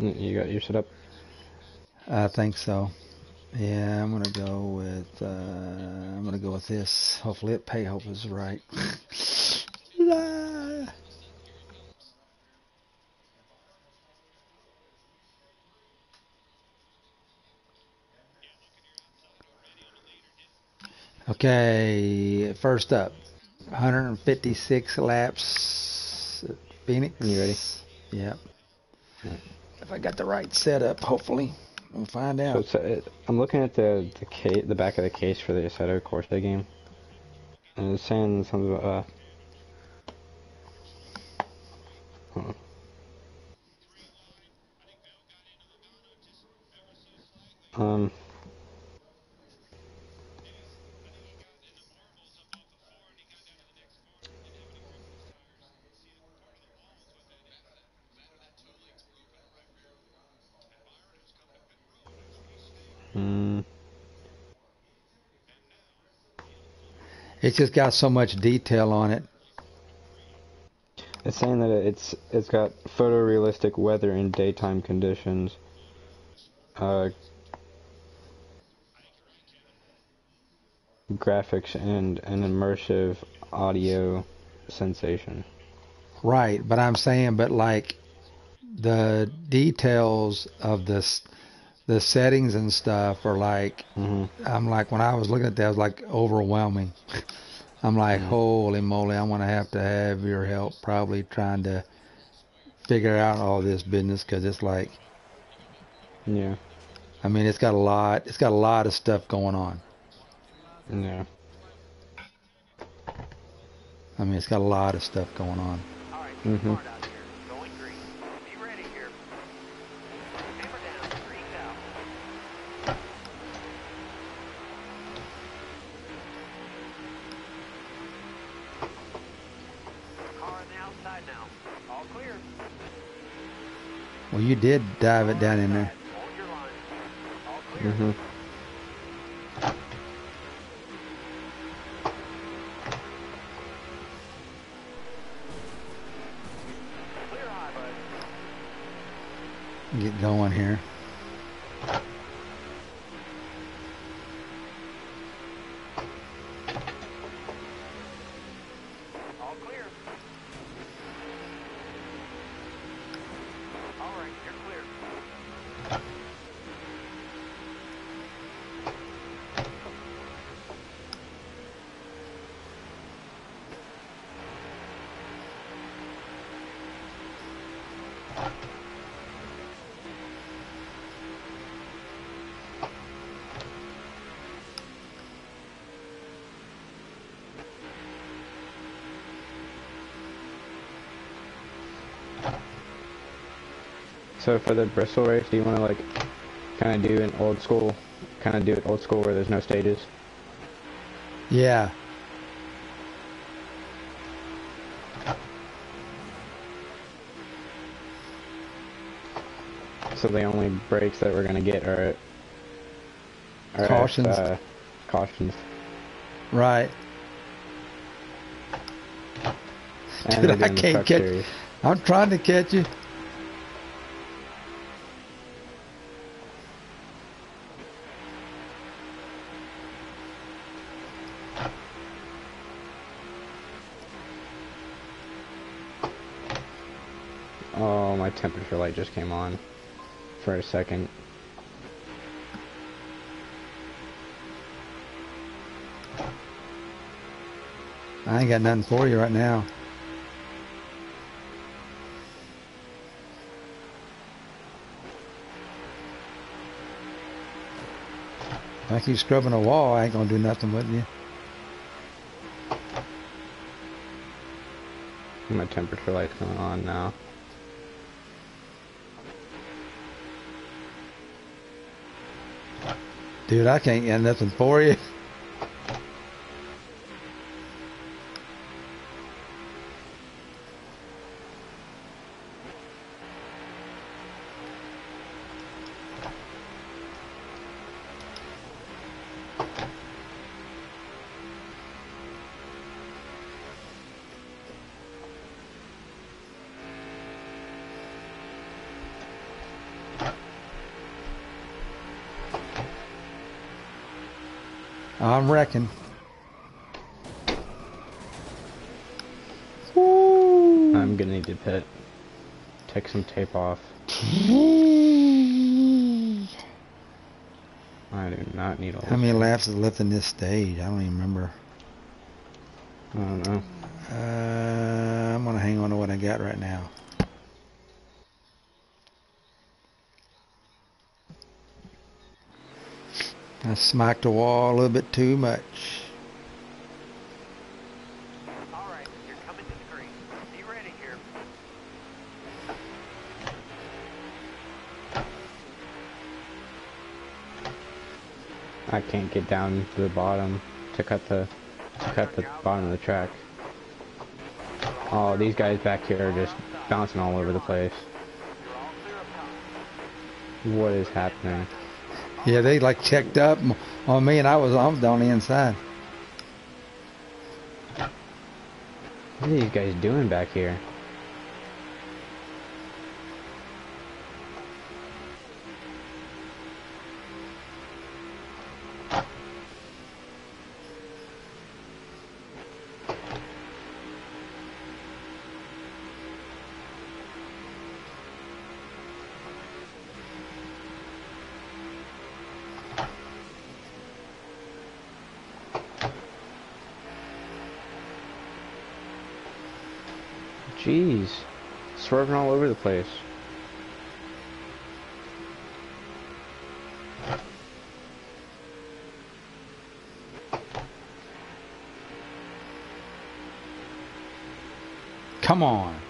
You got your setup? I think so. Yeah, I'm gonna go with uh, I'm gonna go with this. Hopefully it pay hope is right. Okay, first up, 156 laps. Phoenix. You ready? Yep. If I got the right setup, hopefully. We'll find So out. it's, uh, I'm looking at the the case, the back of the case for the Assetto Corsa game, and it's saying something about. Uh. Um. It's just got so much detail on it. It's saying that it's it's got photorealistic weather in daytime conditions. Uh, graphics and an immersive audio sensation. Right, but I'm saying, but like the details of this, the settings and stuff are like, hmm I'm like, when I was looking at that, it was like overwhelming. I'm like, Mhm. holy moly, I'm going to have to have your help probably trying to figure out all this business because it's like, Yeah. I mean, it's got a lot, it's got a lot of stuff going on. Yeah. I mean, it's got a lot of stuff going on. All Well, you did dive it down in there. Hmm bud. Get going here. So for the Bristol race, do you want to like kind of do an old school, kind of do it old school where there's no stages? Yeah. So the only breaks that we're gonna get are, are Cautions. Uh, cautions. Right. And Dude, I can't get- series. I'm trying to catch you. Oh, my temperature light just came on for a second. I ain't got nothing for you right now. If I keep scrubbing a wall, I ain't gonna do nothing with you. My temperature light's going on now. Dude, I can't get nothing for you. I'm. I'm gonna need to pit. Take some tape off. I do not need all How many laps is left in this stage? I don't even remember. I don't know. Uh, I'm gonna hang on to what I got right now. Smacked the wall a little bit too much. All right, you're coming to the green. Be ready here. I can't get down to the bottom to cut the to cut the bottom of the track. Oh, these guys back here are just bouncing all over the place. You're all clear up top. What is happening? Yeah, they like checked up on me, and I was I was on the inside. What are these guys doing back here? Place. Come on.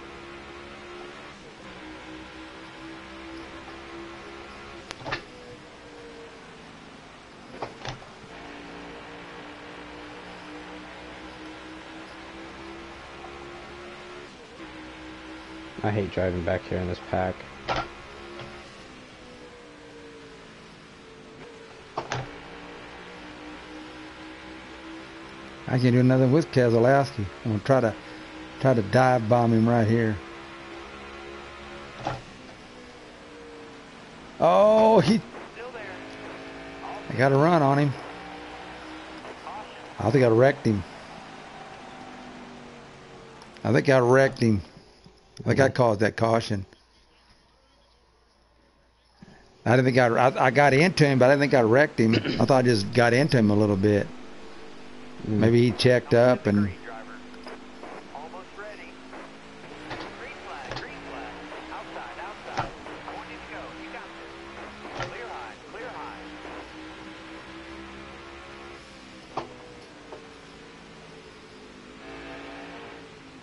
I hate driving back here in this pack. I can't do nothing with Keselowski. I'm gonna try to try to dive bomb him right here. Oh, he! I got a run on him. I think I wrecked him. I think I wrecked him. I think I caused that caution. I didn't think I, I I got into him, but I didn't think I wrecked him. I thought I just got into him a little bit. Mm. Maybe he checked up and Green driver. Almost ready. Green flag, green flag. Outside, outside. I want to go. You got this. Clear high, clear high.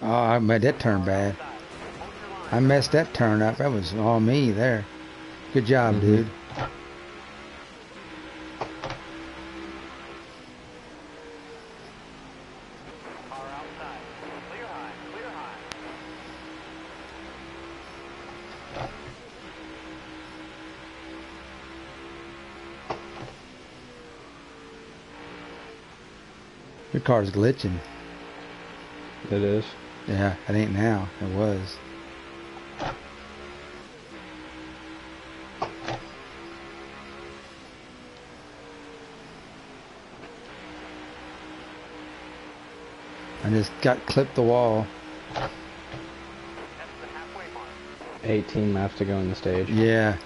oh, I made that turn bad. I messed that turn up. That was all me there. Good job, mm-hmm. dude. Car outside. Clear high, clear high. Your car's glitching. It is. Yeah, it ain't now. It was. I just got clipped the wall. That's the halfway mark. 18 laps to go in the stage. Yeah.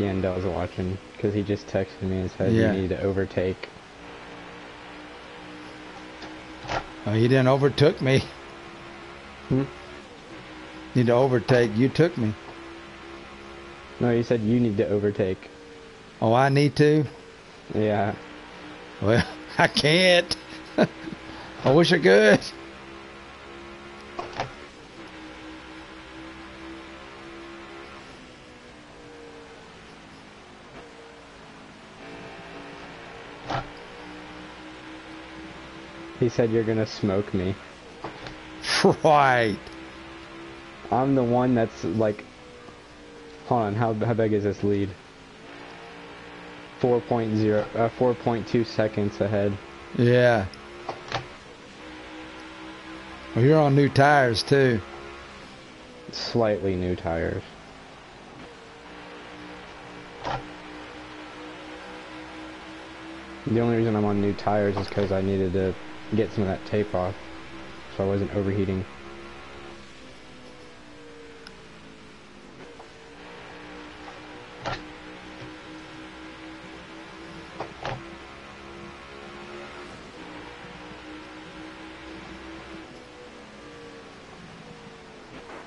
I was watching because he just texted me and said Yeah. you need to overtake. Oh, you didn't overtook me. Hmm? Need to overtake. You took me. No, you said you need to overtake. Oh, I need to? Yeah. Well, I can't. I wish I could. Said you're gonna smoke me. Right. I'm the one that's like. Hold on, how how big is this lead? 4.0, uh, 4.2 seconds ahead. Yeah. Well, you're on new tires too. Slightly new tires. The only reason I'm on new tires is because I needed to get some of that tape off, so I wasn't overheating.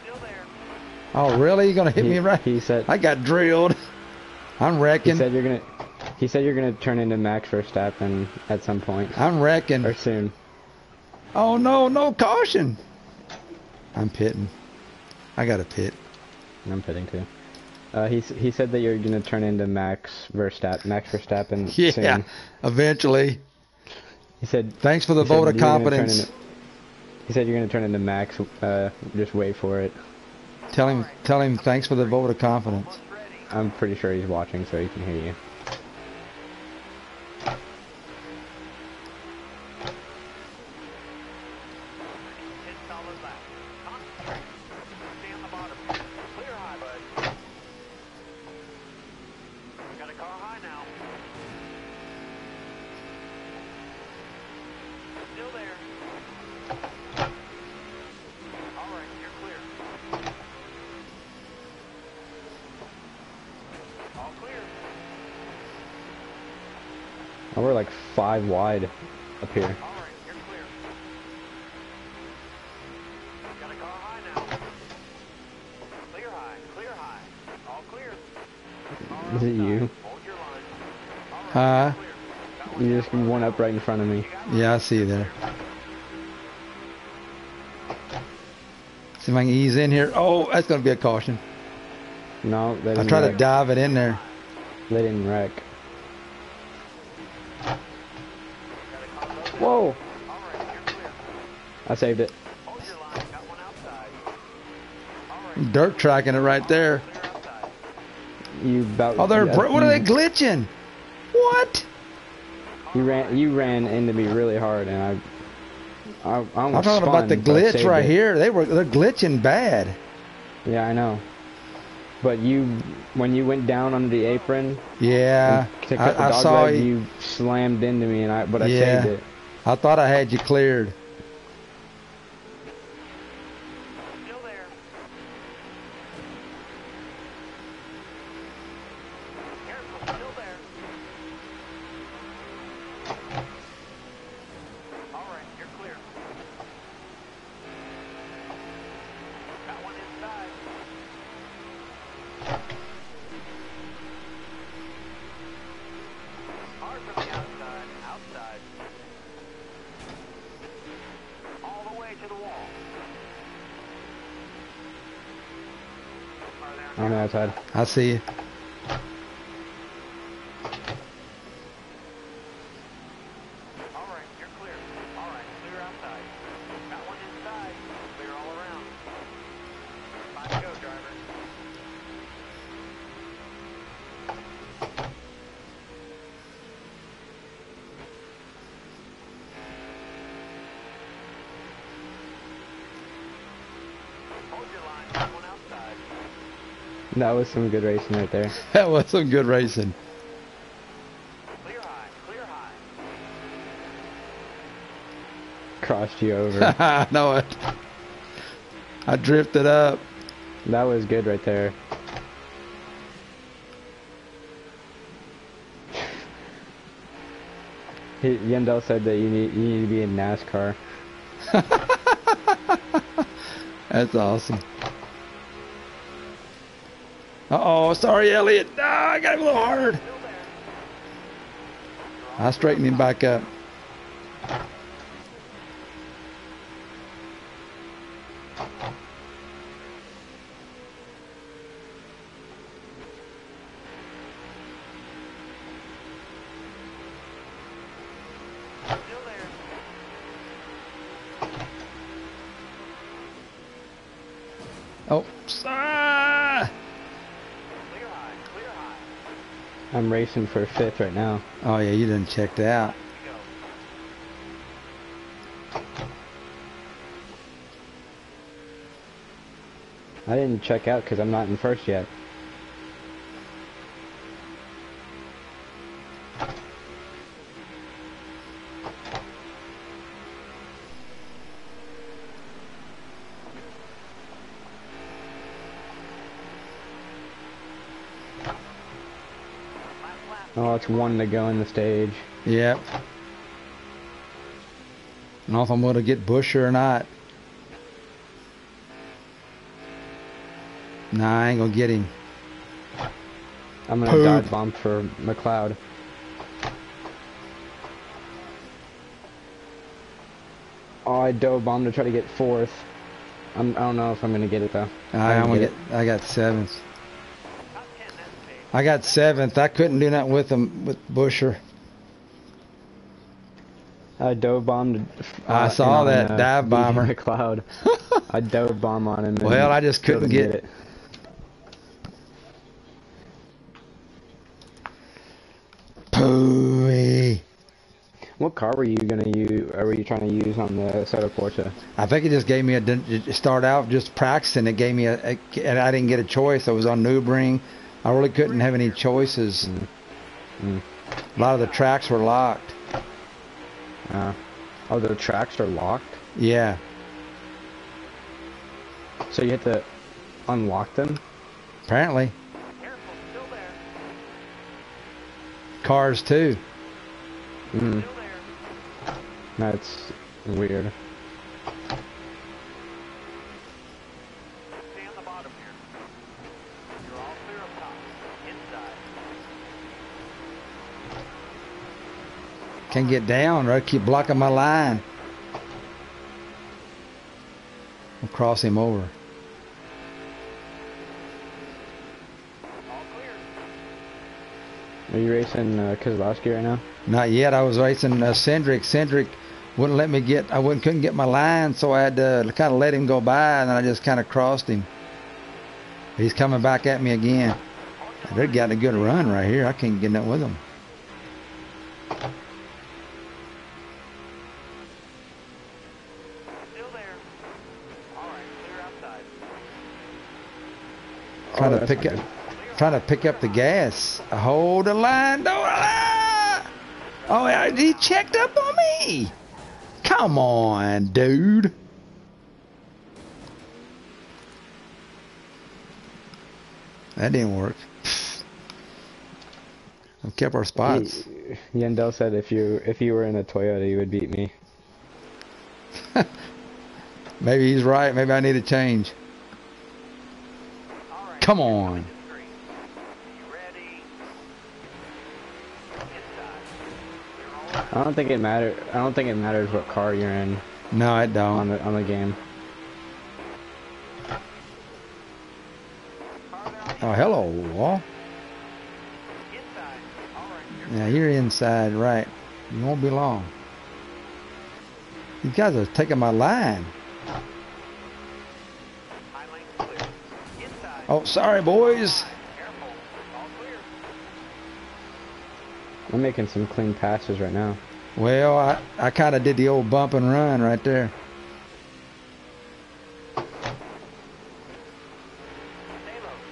Still there. Oh, really? You gonna hit He- me right? he said- I got drilled. I'm wrecking." He said you're gonna. He said you're gonna turn into Max Verstappen at some point I'm wrecking. or soon. Oh no, no caution. I'm pitting. I got a pit. I'm pitting too. Uh, he he said that you're gonna turn into Max Verstappen. Max Verstappen Yeah. soon. Eventually. He said. Thanks for the vote of you're gonna turn confidence. into- he said you're gonna turn into Max. Uh, just wait for it. Tell him tell him thanks for the vote of confidence. I'm pretty sure he's watching, so he can hear you. All clear. All Is it you? Hold your line. All right, Huh? You just one up right in front of me. Yeah, I see you there. See if I can ease in here. Oh, that's gonna be a caution. No, they I try to dive it in there. They didn't wreck. I saved it. Hold your line. Got one outside. All right, Dirt tracking it right there. You about. Oh, they're yeah, what are they mm. glitching? What? You ran. You ran into me really hard, and I. I, I I'm talking about the spun, but I glitch right it. here. They were they're glitching bad. Yeah, I know. But you, when you went down under the apron Yeah, to cut the I, I saw leg, you. you slammed into me, and I. But I Yeah. saved it. I thought I had you cleared. I see you. That was some good racing right there. That was some good racing. Clear high. Clear high. Crossed you over. I know it. I drifted up. that was good right there. He, Yendel said that you need you need to be in NASCAR. That's awesome. Uh-oh, sorry, Elliott. Ah, I got him a little hard. I straightened him back up. Oh, I'm racing for fifth right now. oh yeah, you didn't check that out. I didn't check out because I'm not in first yet. One to go in the stage. Yep. I don't know if I'm gonna get Buescher or not. Nah, I ain't gonna get him. I'm gonna Poop. dodge bomb for McLeod. Oh, I dove bomb to try to get fourth. I'm, I don't know if I'm gonna get it though. I, I'm get get. I got seventh. I got seventh. I couldn't do nothing with them with Buescher. I dove bombed. I uh, saw that on, dive bomber. McLeod. I dove bomb on him. Well, I just couldn't didn't get- it. Pooey. What car were you gonna use? Or were you trying to use on the Soda Forza? I think it just gave me a start out just practicing. It gave me a, a and I didn't get a choice. I was on Newbring. I really couldn't have any choices. Mm. A lot of the tracks were locked. Uh, oh, the tracks are locked. Yeah, So you had to unlock them. apparently Careful, still there. cars too. Mm, that's weird. Can't get down. Right, keep blocking my line. I'll cross him over. Are you racing uh, Keselowski right now? Not yet. I was racing uh, Cindric. Cindric wouldn't let me get. I wouldn't couldn't get my line, so I had to kind of let him go by, and then I just kind of crossed him. He's coming back at me again. They're got a good run right here. I can't get nothing with them. Trying Oh, to pick up, trying to pick up the gas. Hold the line, don't ah! Oh, he checked up on me. Come on, dude. That didn't work. We kept our spots. Yandel said if you if you were in a Toyota, you would beat me. Maybe he's right. Maybe I need a change. Come on. Three. You ready? Inside. You're all I don't think it matter. I don't think it matters what car you're in No, it don't. the on the game. Oh, hello, wall. Right. You're Yeah, you're inside, right. You won't be long. You guys are taking my line. high lane clear. Inside. Oh, sorry, boys. Careful. All clear. I'm making some clean passes right now. Well, I, I kind of did the old bump and run right there. Stay low.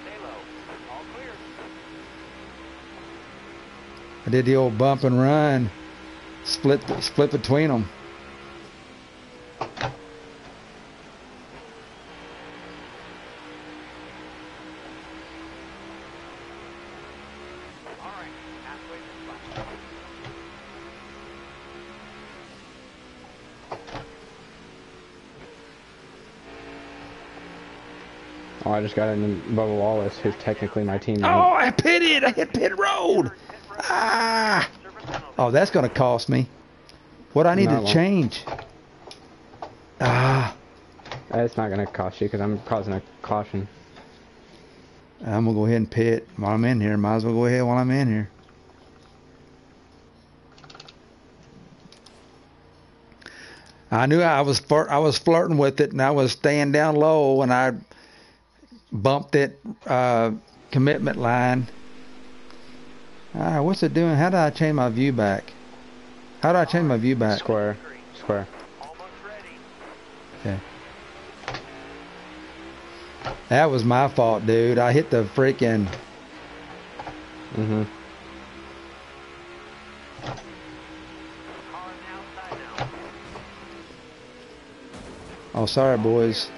Stay low. I did the old bump and run, split split between them. I just got in Bubba Wallace, who's technically my teammate. Oh, I pitted! I hit pit road. Ah! Oh, that's gonna cost me. What I need No, to change? Ah! It's not gonna cost you because I'm causing a caution. I'm gonna go ahead and pit while I'm in here. Might as well go ahead while I'm in here. I knew I was flirt, I was flirting with it, and I was staying down low, and I bumped it uh, commitment line. Ah, what's it doing? How do I change my view back? How do I change my view back? Square. Square. Okay. That was my fault, dude. I hit the freaking. Mm-hmm. Car on the outside now. Oh, sorry, boys.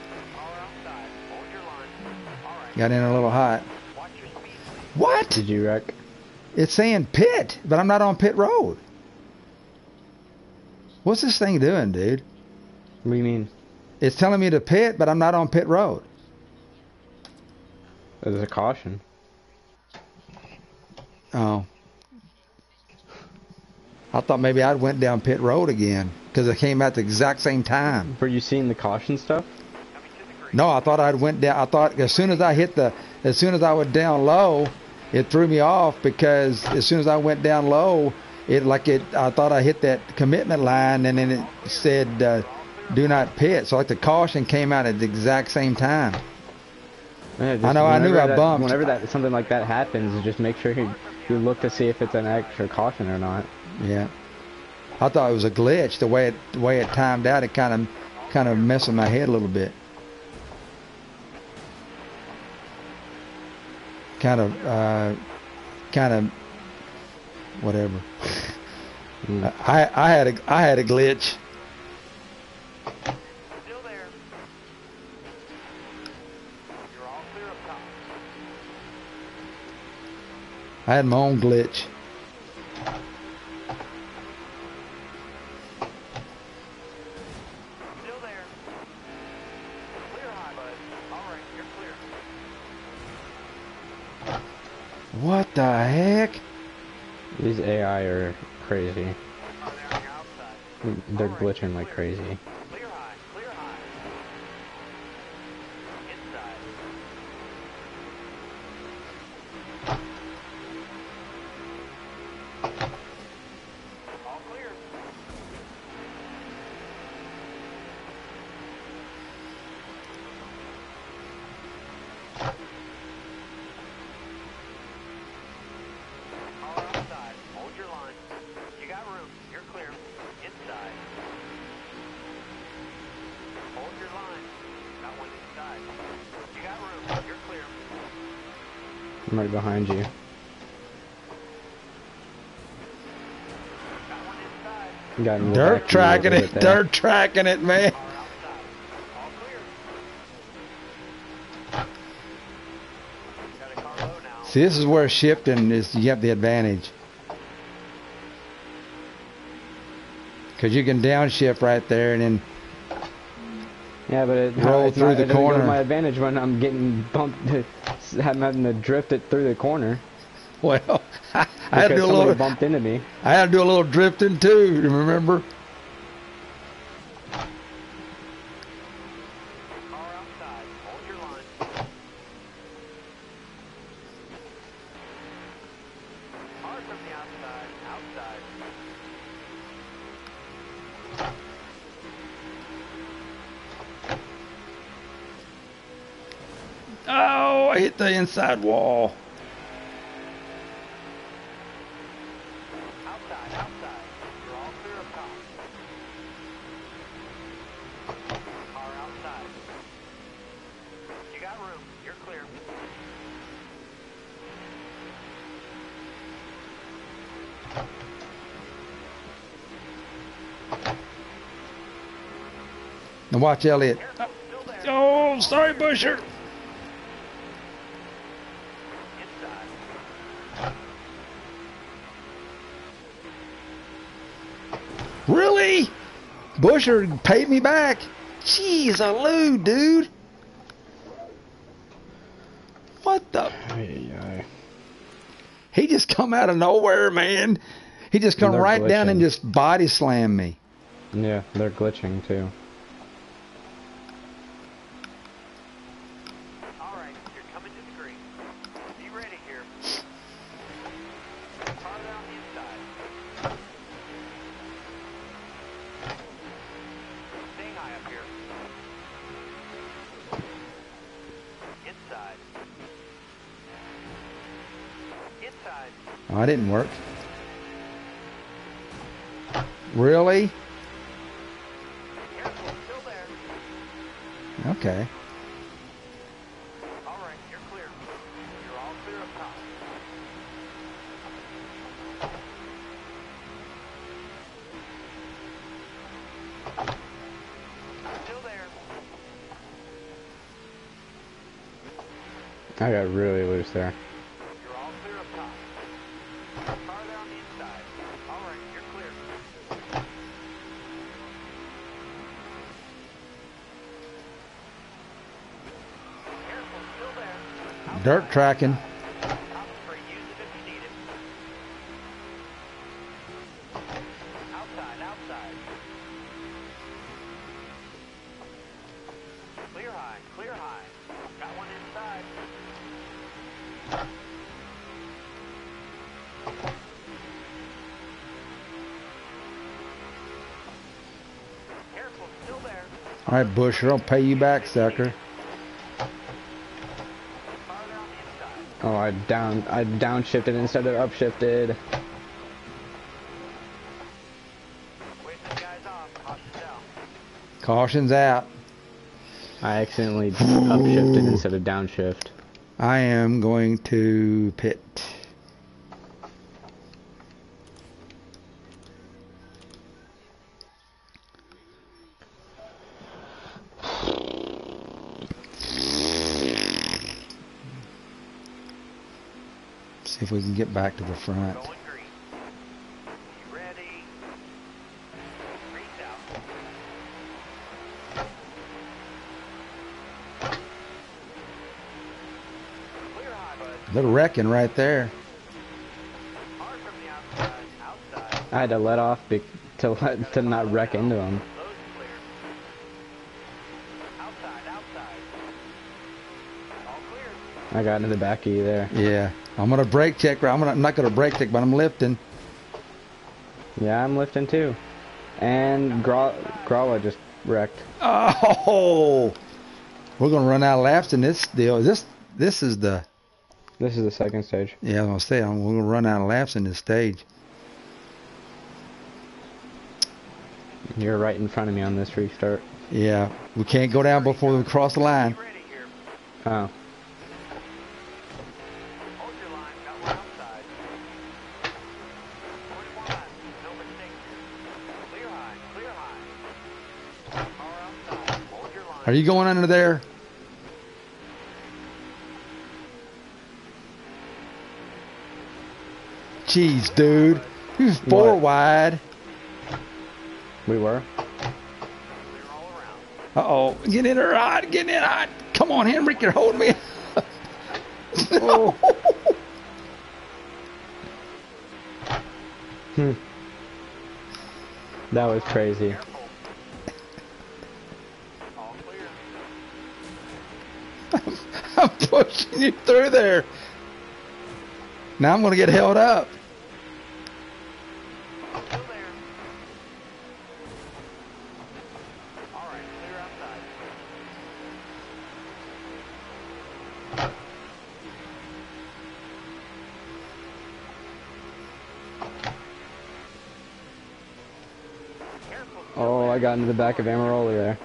Got in a little hot. Watch your speed, please. What? Did you wreck? It's saying pit, but I'm not on pit road. What's this thing doing, dude? What do you mean? It's telling me to pit, but I'm not on pit road. There's a caution. Oh. I thought maybe I went down pit road again because it came at the exact same time. Were you seeing the caution stuff? Coming to the green. No, I thought I'd went down. I thought as soon as I hit the, as soon as I went down low, it threw me off because as soon as I went down low, it like it. I thought I hit that commitment line and then it said, uh, "Do not pit." So like the caution came out at the exact same time. Just I know, I knew I that- bumped. Whenever that something like that happens, just make sure you, you look to see if it's an extra caution or not. Yeah. I thought it was a glitch the way it the way it timed out. It kind of kind of messed with my head a little bit. Kind of uh, kind of whatever. Mm. I I had a I had a glitch. Still there. You're all clear up top. I had my own glitch. What the heck? These AI are crazy. Oh, Car there on your outside. They're glitching like crazy. I'm right behind you. Got one inside. Got in Dirt tracking it. little bit there. Dirt tracking it, man. Car outside. All clear. Got a car low now. See, this is where shifting is. You have the advantage. Because you can downshift right there and then Yeah, but it, Roll through not, the it doesn't go to corner. my advantage when I'm getting bumped, I'm having to drift it through the corner Well, I had to do a little. bumped into me. I had to do a little drifting too. Remember? I hit the inside wall. Outside. Outside. You're all clear up top. Car outside. You got room. You're clear. Now watch Elliott. Careful. Still there. Oh, sorry, Buescher. Buescher paid me back. Jeez, a loo, dude. What the? Ay, He just come out of nowhere, man. He just come right down and just body slam me. Yeah, they're glitching too. That didn't work. Really? Careful, still there. Okay. All right, you're clear. You're all clear up top. Still there. I got really loose there. Still tracking. All right, Buescher, I'll pay you back, sucker. Oh, I down I downshifted instead of upshifted. Wait these guys off. Caution down. Caution's out. I accidentally upshifted instead of downshift. I am going to pit. If we can get back to the front. Going green. You ready? Green's out. Clear high, bud. Little wrecking right there. Hard from the outside. Outside. I had to let off be- to let, to not wreck into them. I got into the back of you there. Yeah. I'm gonna brake check. I'm, gonna, I'm not gonna brake check, but I'm lifting. Yeah, I'm lifting too. And Gra- Grawa just wrecked. Oh, we're gonna run out of laps in this deal. This this is the This is the second stage. yeah. I was gonna say I'm, we're gonna run out of laps in this stage. You're right in front of me on this restart. Yeah, we can't go down before we cross the line. Be ready here. Oh, Are you going under there? Jeez, dude, he was four What? wide. we were. Clear all around. Uh oh, get in her hot, get in a hot. Come on, Henrik, you're holding me. Oh. Hmm. That was crazy. you through there. Now I'm gonna get held up. Oh, I got into the back of Almirola there.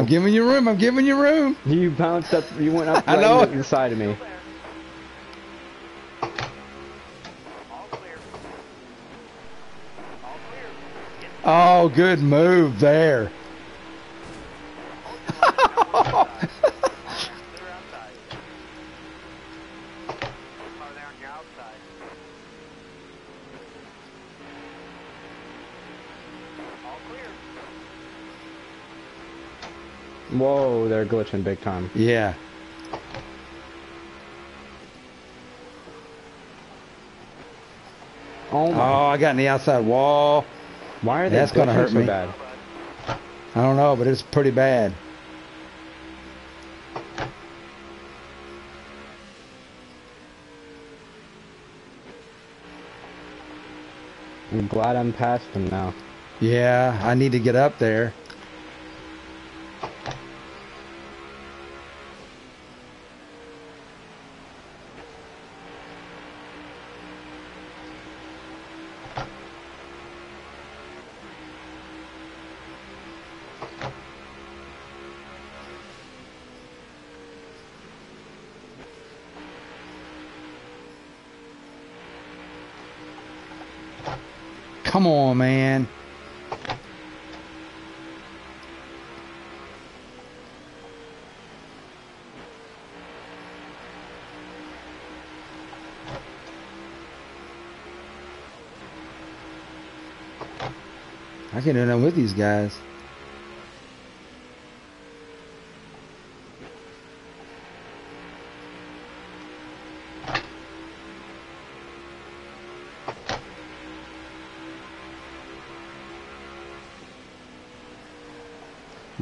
I'm giving you room. I'm giving you room. you bounced up. You went up I right know. into the side of me. Still there. All clear. All clear. Get Oh, good move there. They're glitching big time. Yeah. Oh my! Oh, I got in the outside wall. Why are they that's gonna hurt so me. bad? I don't know, but it's pretty bad. I'm glad I'm past them now. Yeah, I need to get up there. Come on, man. I can't do nothing with these guys.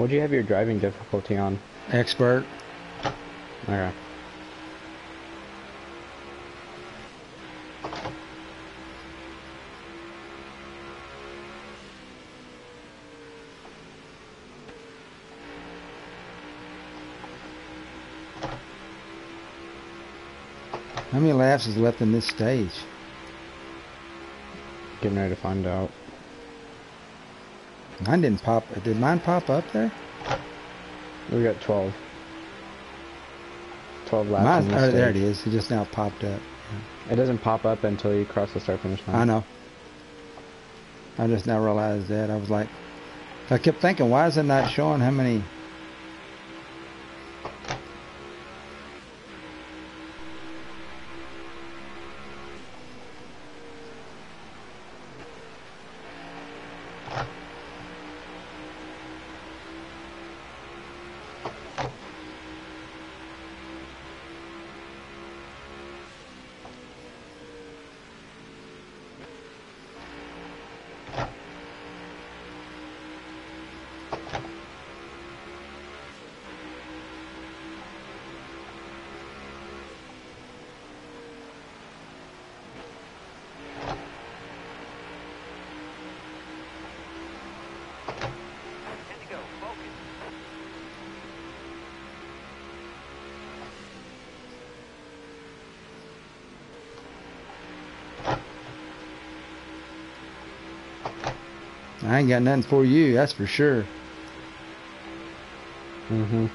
What'd you have your driving difficulty on? Expert. Okay. How many laps is left in this stage? Getting ready to find out. Mine didn't pop. Did mine pop up there? We got 12. 12 laps this oh, there it is. It just now popped up. It doesn't pop up until you cross the start finish line. I know. I just now realized that. I was like, I kept thinking, why is it not showing how many? I ain't got nothing for you. That's for sure. Mm-hmm.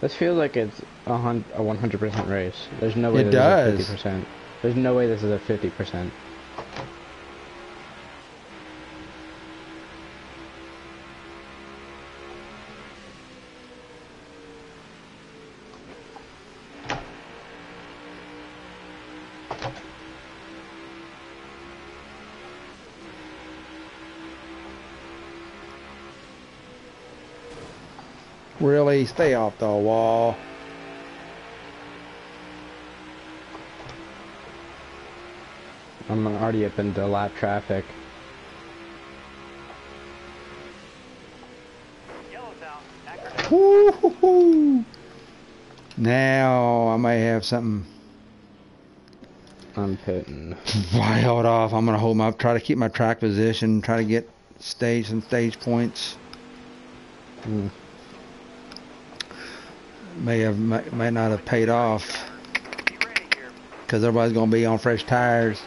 This feels like it's a 100% race. There's no way It this does. is a 50%. There's no way this is a 50%. Really, stay off the wall. I'm already up into lap traffic. Yellow's out. Woo-hoo-hoo. Now I might have something I'm pitting. wild off. I'm gonna hold my try to keep my track position. Try to get stage and stage points. Mm. May have may, may not have paid off because everybody's gonna be on fresh tires.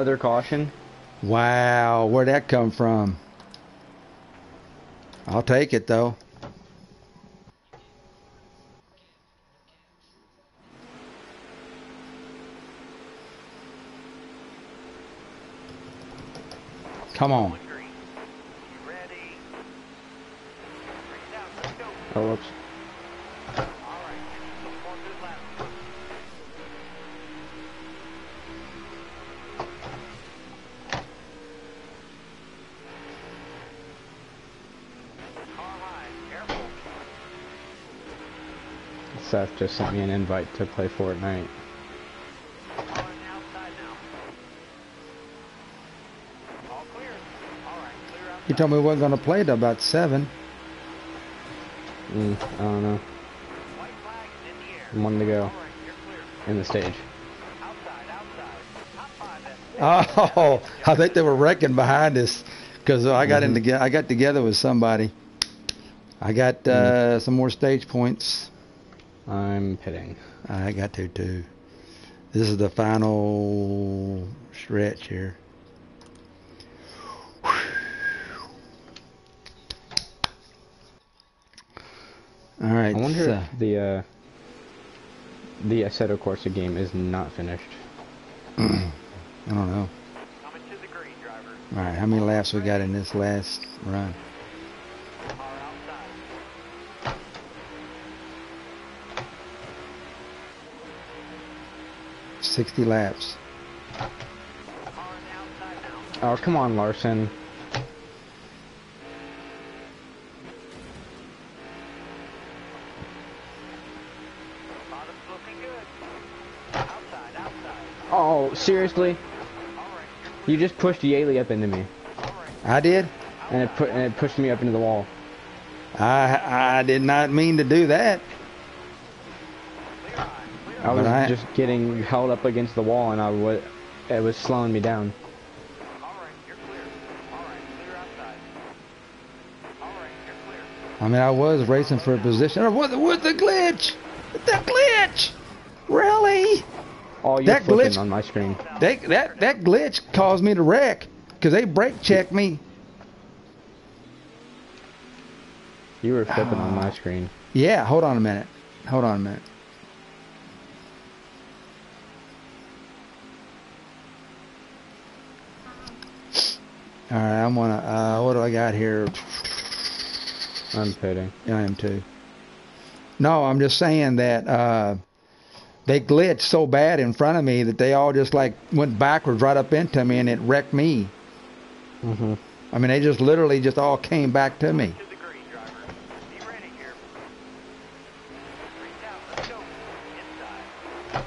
Another caution? Wow, where'd that come from? I'll take it though. Come on. One green. Seth just sent me an invite to play Fortnite. Car on the outside now. All clear. All right. Clear outside. He told me we wasn't gonna play till about seven. Mm, I don't know. White flag is in the air. One to go All right. You're clear. in the stage. Outside. Outside. Top five. Oh, I think they were wrecking behind us because I got in Mhm. together. I got together with somebody. I got uh, some more stage points. I'm pitting. I got to too. This is the final stretch here. All right. I wonder so- if the uh, the Assetto Corsa game is not finished. I don't know. Coming to the green, driver. All right, how many laps we got in this last run? Car outside. 60 laps. Car on the outside now. Oh, come on, Larson. Bottom's looking good. Outside, outside. Oh, seriously? You just pushed Yeley up into me. I did. and it put and it pushed me up into the wall. I I did not mean to do that. Clear high, clear I was I- just getting held up against the wall, and I was it was slowing me down. All right, you're clear. All right, clear outside. All right, you're clear. I mean, I was racing for a position. What the, what the glitch? The glitch? Really? Oh, you're That flipping glitch- on my screen. They, that that glitch caused me to wreck because they brake checked me. You were flipping on my screen. Yeah, hold on a minute. Hold on a minute. All right, I'm gonna. Uh, what do I got here? I'm pitting. Yeah, I am too. No, I'm just saying that uh, they glitched so bad in front of me that they all just like went backwards right up into me and it wrecked me. hmm I mean, they just literally just all came back to me. To the green, driver. Be ready here. Green's out, let's go. Inside.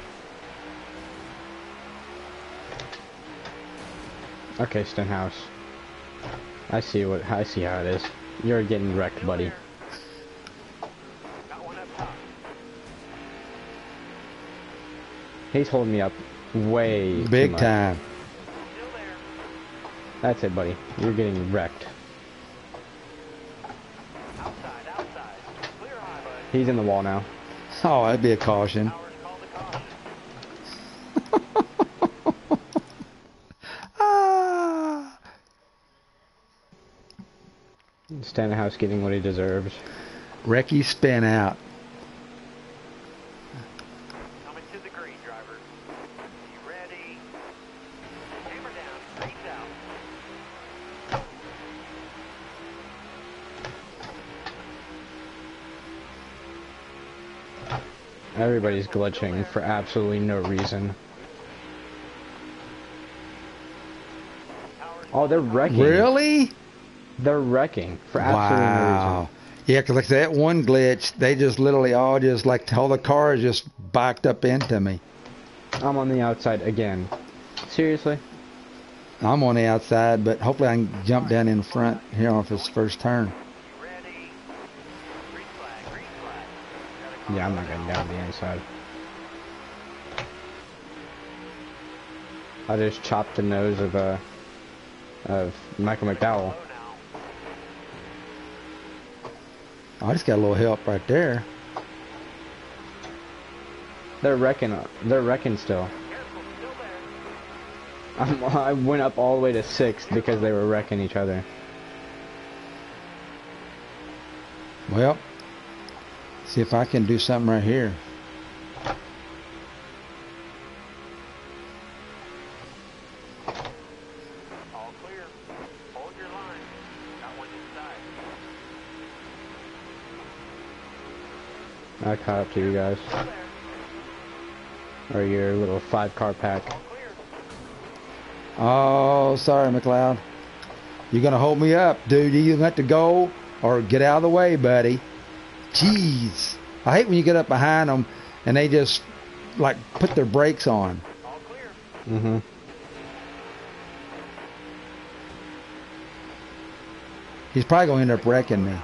Okay, Stenhouse. I see what I see how it is. You're getting wrecked, buddy. Clear. Got one up top. He's holding me up way Big time. That's it, buddy. You're getting wrecked. Outside, outside. High. He's in the wall now. Oh, that'd be a caution. Powers called the caution. ah. Stenhouse getting what he deserves. Recky spin out. Coming to the green, driver. You ready? Hammer down. Green's out. Everybody's glitching for absolutely no reason. Oh, they're wrecking. Really? They're wrecking for absolutely no Wow. Yeah, 'cause like that one glitch, they just literally all just like all the cars just backed up into me. I'm on the outside again. Seriously? I'm on the outside, but hopefully I can jump down in front here off his first turn. You ready? Green flag, green flag. Got a car Yeah, I'm not going down the inside. I just chopped the nose of uh of Michael McDowell. Oh, I just got a little help right there. They're wrecking. They're wrecking still. I'm, I went up all the way to sixth because they were wrecking each other. Well, see if I can do something right here. I caught up to you guys, or your little five car pack. Oh, sorry, McLeod. You're gonna hold me up, dude. You have to go or get out of the way, buddy. Jeez, I hate when you get up behind them and they just like put their brakes on. All clear. Mm-hmm. He's probably gonna end up wrecking me.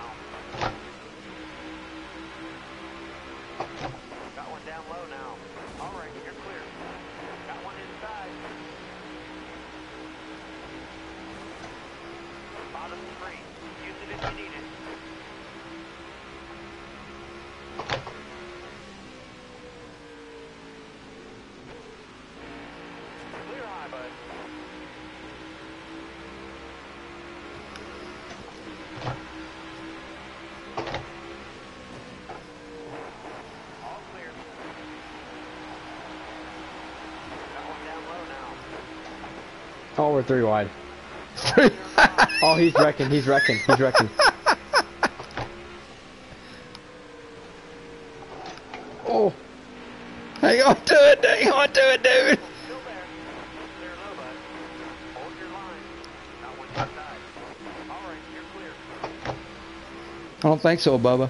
Three wide. Oh, he's wrecking. He's wrecking. He's wrecking. Oh, Hang on to it, hang on to it, dude. Still there. Clear low, bud. Hold your line. Not one inside. All right, you're clear. I don't think so, Bubba.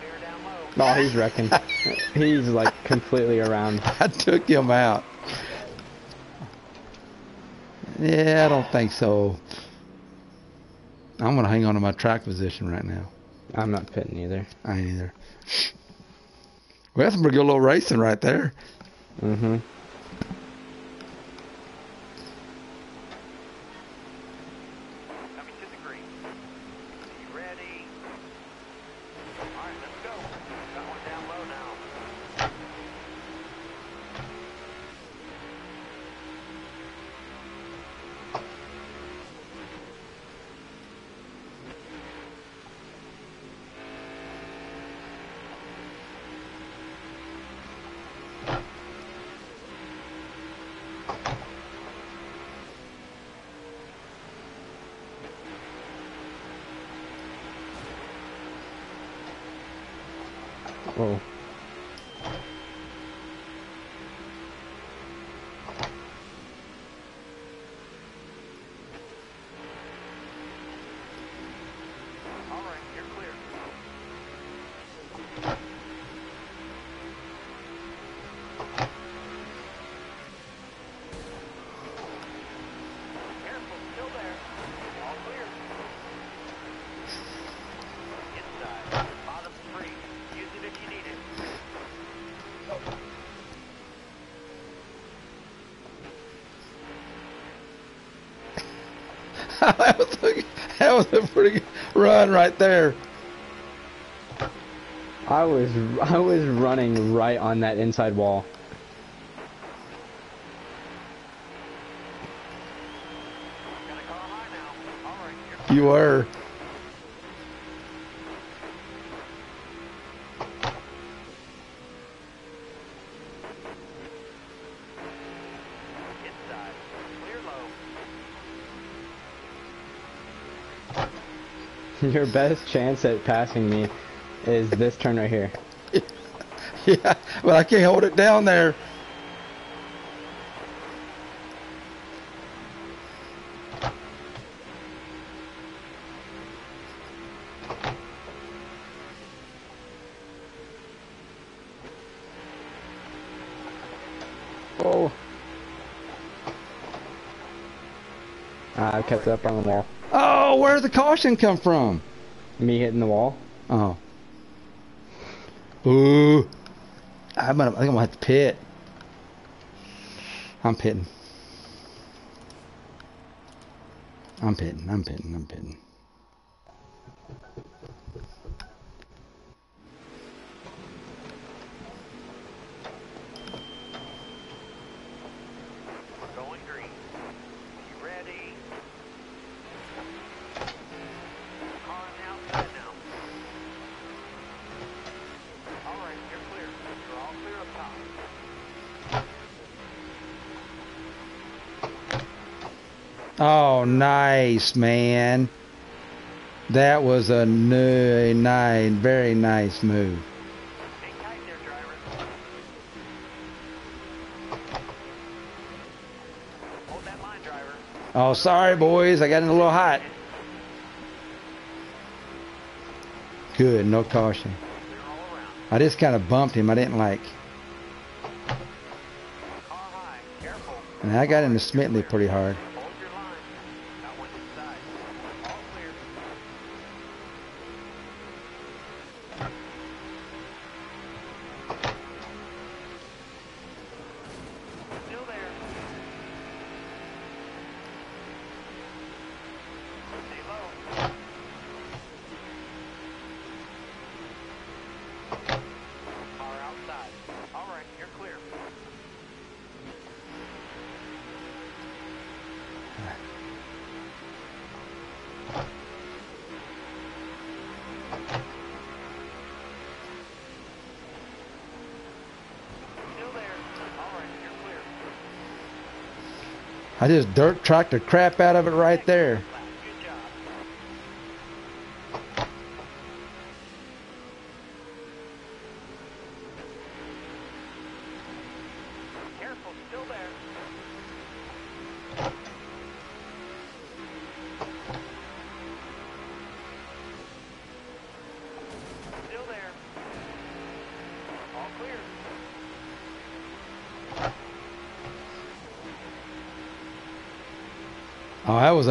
Clear down low. oh, he's wrecking. He's like completely around. I took him out. Yeah, I don't think so. I'm gonna hang on to my track position right now. I'm not pitting either. I ain't either. Well, that's some pretty good little racing right there. Mm-hmm. was a pretty run right there. I was I was running right on that inside wall. You a Your best chance at passing me is this turn right here. Yeah, but I can't hold it down there. Oh. I kept up on the wall. Oh, where'd the caution come from? Me hitting the wall. Oh. Ooh. I'm gonna, I think I'm gonna have to pit. I'm pitting. I'm pitting. I'm pitting. I'm pitting. Going green. You ready? Car on the outside now. All right, you're clear. You're all clear up top. Oh, man. That was a new, nice, very nice move. Oh, sorry, boys. I got in a little hot. Good, no caution. I just kind of bumped him. I didn't like. And I got into Smithley pretty hard. I just dirt tracked the crap out of it right there.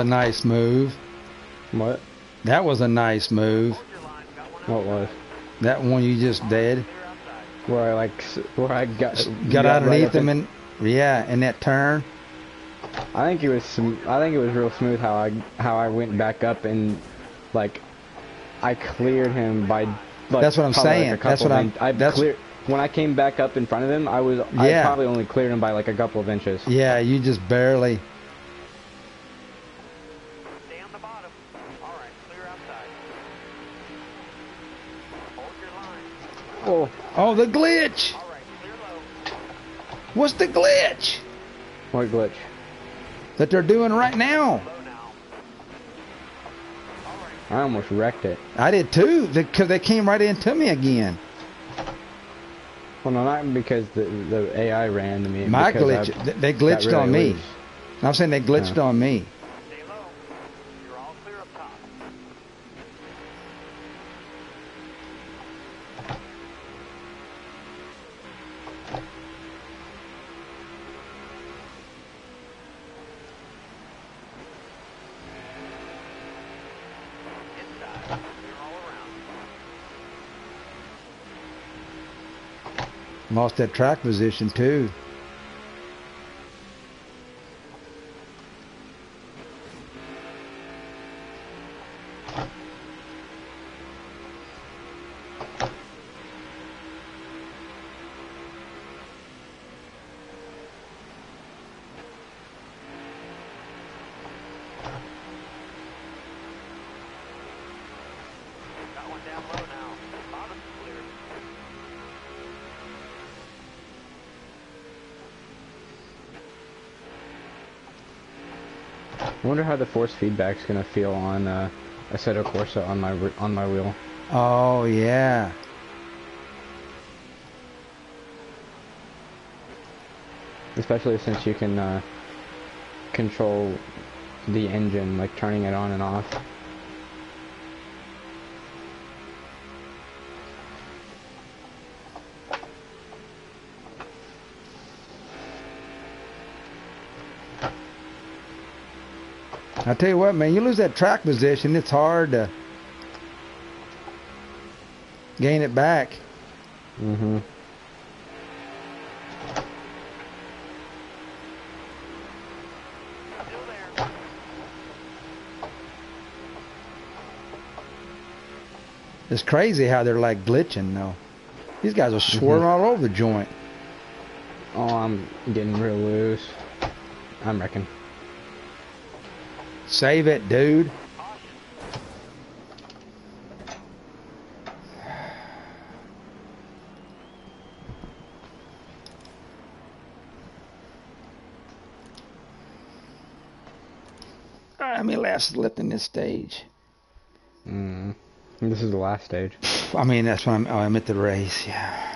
A nice move. What? That was a nice move. Hold your line. Got one What was? That one you just did. Where I like, where I got Got right underneath him and yeah, in that turn. I think it was. I think it was real smooth how I how I went back up and like I cleared him by. Like, That's what I'm probably, like, saying. That's what I'm- I that's- cleared when I came back up in front of him. I was. I Yeah. probably only cleared him by like a couple of inches. Yeah, you just barely. Oh, the glitch. All right, clear low. What's the glitch what glitch? that they're doing right now? Low now. All right. I almost wrecked it. I did too, because they came right into me again. Well, no, not because the the AI ran to me. My glitch, I they glitched really on me. loose. I'm saying they glitched on me. Lost that track position too. Force feedback's gonna feel on uh, Assetto Corsa on my on my wheel. Oh yeah. Especially since you can uh, control the engine, like turning it on and off. I tell you what, man, you lose that track position, it's hard to gain it back. Mm-hmm. It's crazy how they're like glitching though. These guys are swerving all over the joint. Oh, I'm getting real loose. I'm wrecking. Save it, dude. Caution. All right, How many laps left in this stage? Mm. This is the last stage. I mean, that's when I'm. Oh, I'm at the race. Yeah.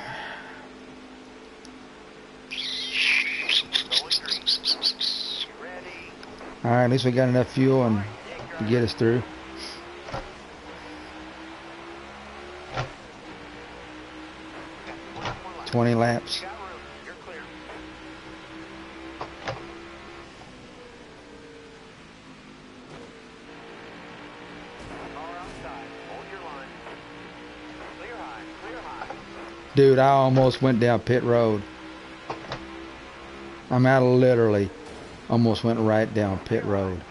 Going green. You ready? All right. At least we got enough fuel and to get us through. 20 laps. Dude, I almost went down pit road. I'm out of literally almost went right down pit road.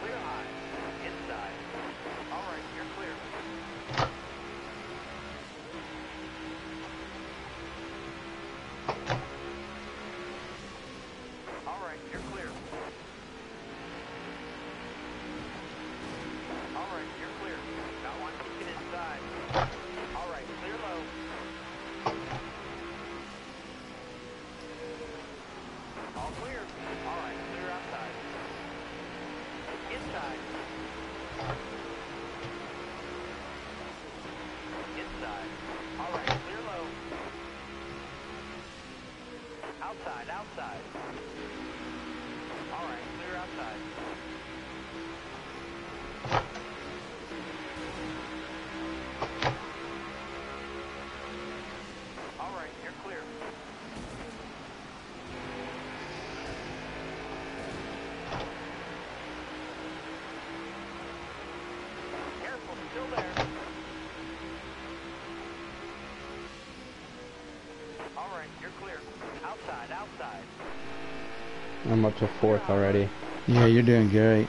Fourth already. Yeah, you're doing great.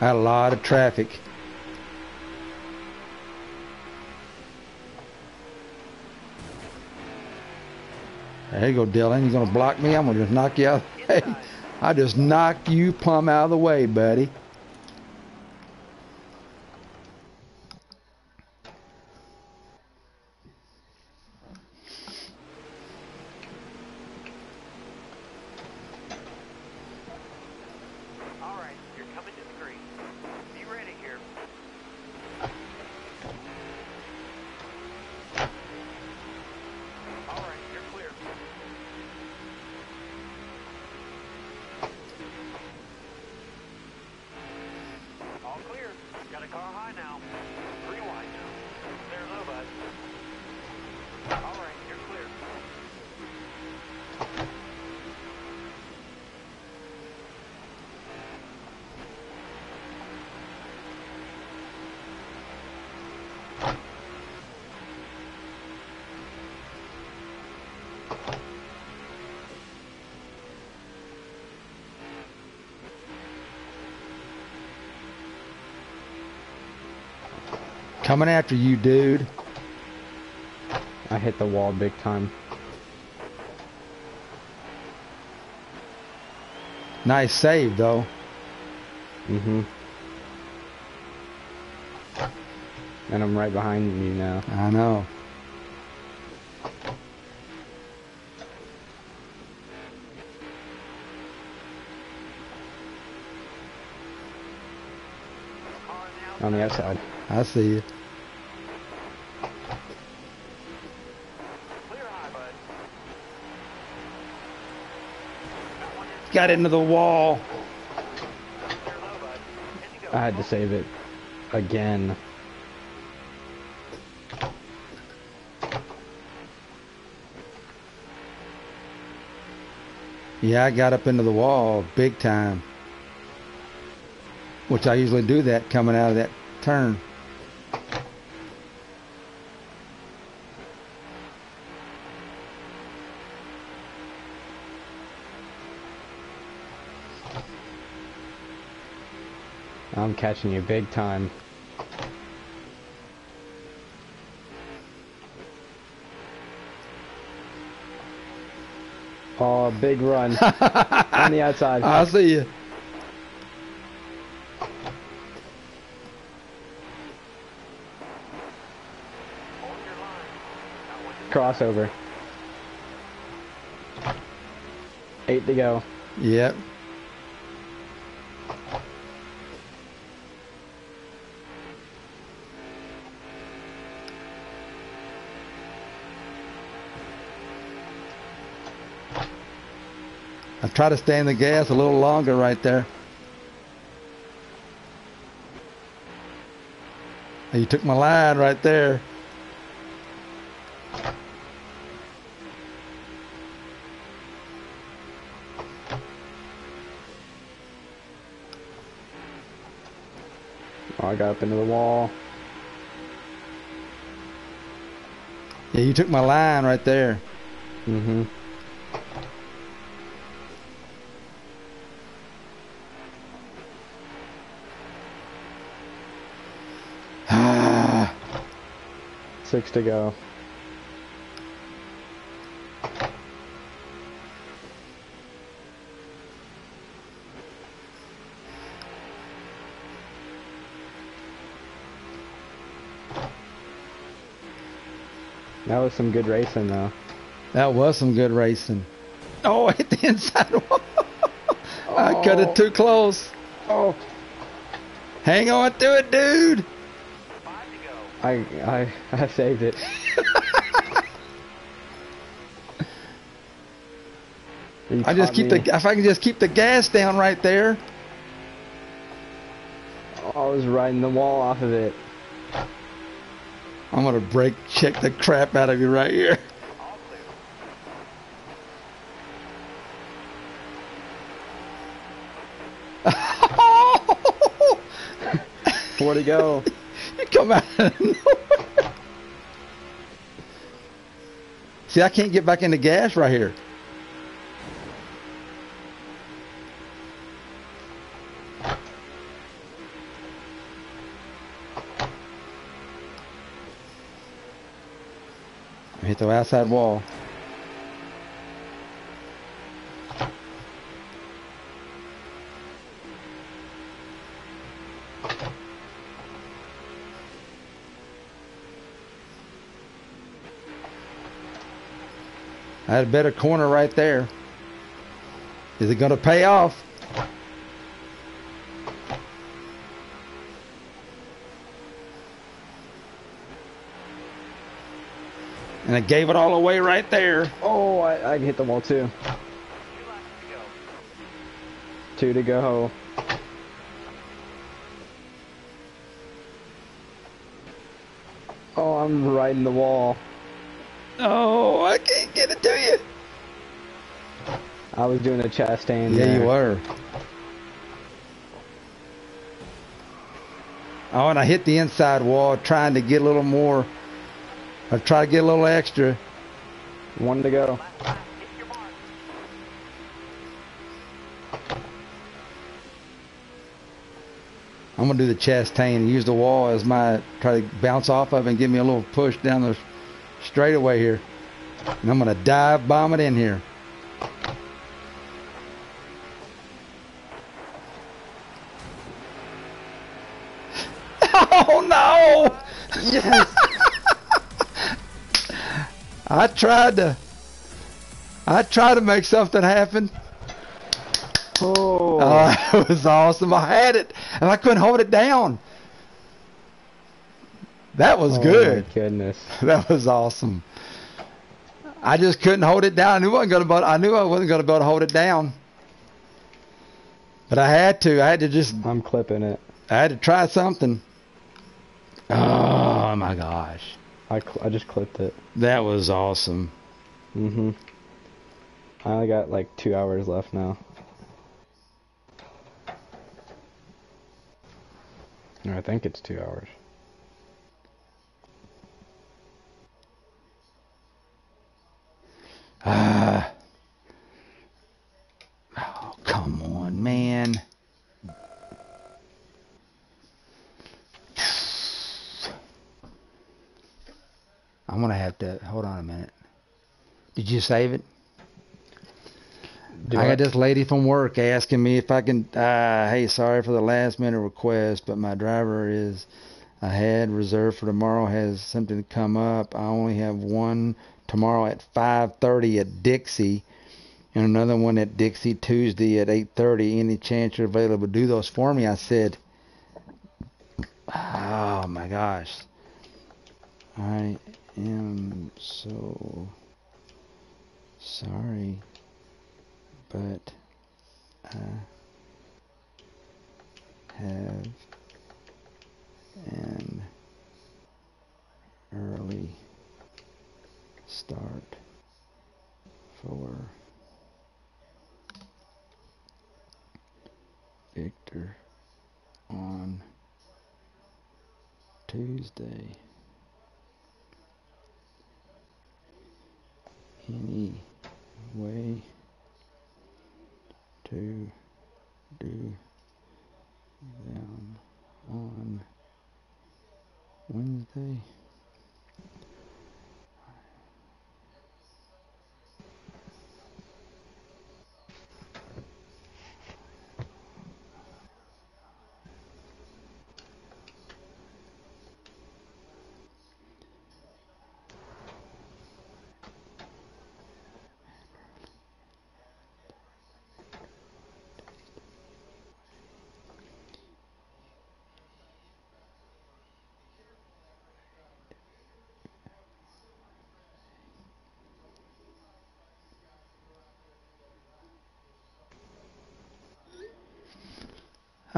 I had a lot of traffic. There you go, Dylan. You're gonna block me? I'm gonna just knock you out. Hey, I just knocked you plumb out of the way, buddy. Coming after you, dude. I hit the wall big time. Nice save, though. Mm-hmm. And I'm right behind you now. I know. On the On the outside. outside. I see you. Got. Into the wall. I had to save it again. Yeah, I got up into the wall big time. Which I usually do that coming out of that turn. I'm catching you big time. Oh, big run on the outside. I see you. Hold your line. Got one in. Crossover. Eight to go. Yep. Try to stay in the gas a little longer right there. You took my line right there. Oh, I got up into the wall. Yeah, you took my line right there. Mm-hmm. Six to go. That was some good racing though. That was some good racing. Oh, hit the inside wall. I cut it oh. too close. Oh, Hang on to it, dude. Five to go. I I I saved it. I just keep me. the if I can just keep the gas down right there. I was riding the wall off of it. I'm gonna break check the crap out of you right here. Where'd he go? come out. See, I can't get back into gas right here. Hit the outside wall. I had a better corner right there. Is it going to pay off? And I gave it all away right there. Oh, I, I hit the wall too. Two laps to go. Two to go. Oh, I'm riding the wall. Oh, I can't get it to you. I was doing a Chastain. Yeah, you were. Oh, and I hit the inside wall trying to get a little more. I try to get a little extra. One to go. Last lap. Hit your mark. I'm gonna do the Chastain and use the wall as my try to bounce off of and give me a little push down the straightaway here. And I'm gonna dive bomb it in here. Oh no! Yes. I tried to I tried to make something happen. oh. Oh, that was awesome. I had it and I couldn't hold it down. That was Oh, good. Goodness. That was awesome. I just couldn't hold it down. I knew I wasn't gonna. be- I knew I wasn't gonna be able to hold it down. But I had to. I had to just. I'm clipping it. I had to try something. Oh my gosh, I, I just clipped it. that was awesome. Mm-hmm. I only got like two hours left now. I think it's two hours. Ah. Oh, come on, man. I'm gonna have to hold on a minute. Did you save it? Do I got this lady from work asking me if I can. Uh, hey, sorry for the last minute request, but my driver is I had reserved for tomorrow has something come up. I only have one tomorrow at 5:30 at Dixie, and another one at Dixie Tuesday at 8:30. Any chance you're available do those for me? I said, Oh my gosh, I am so sorry but I have an early start for Victor on Tuesday. Any way to do them on Wednesday.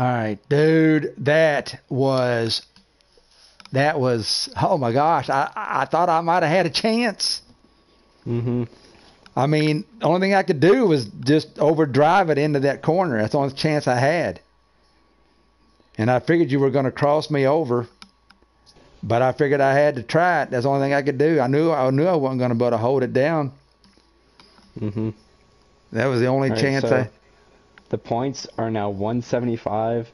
All right, dude, that was that was oh my gosh, I I thought I might have had a chance. Mm-hmm. I mean, the only thing I could do was just overdrive it into that corner. That's the only chance I had. And I figured you were going to cross me over, but I figured I had to try it. That's the only thing I could do. I knew I knew I wasn't going to be able to hold it down. Mm-hmm. That was the only right, chance so- I. The points are now 175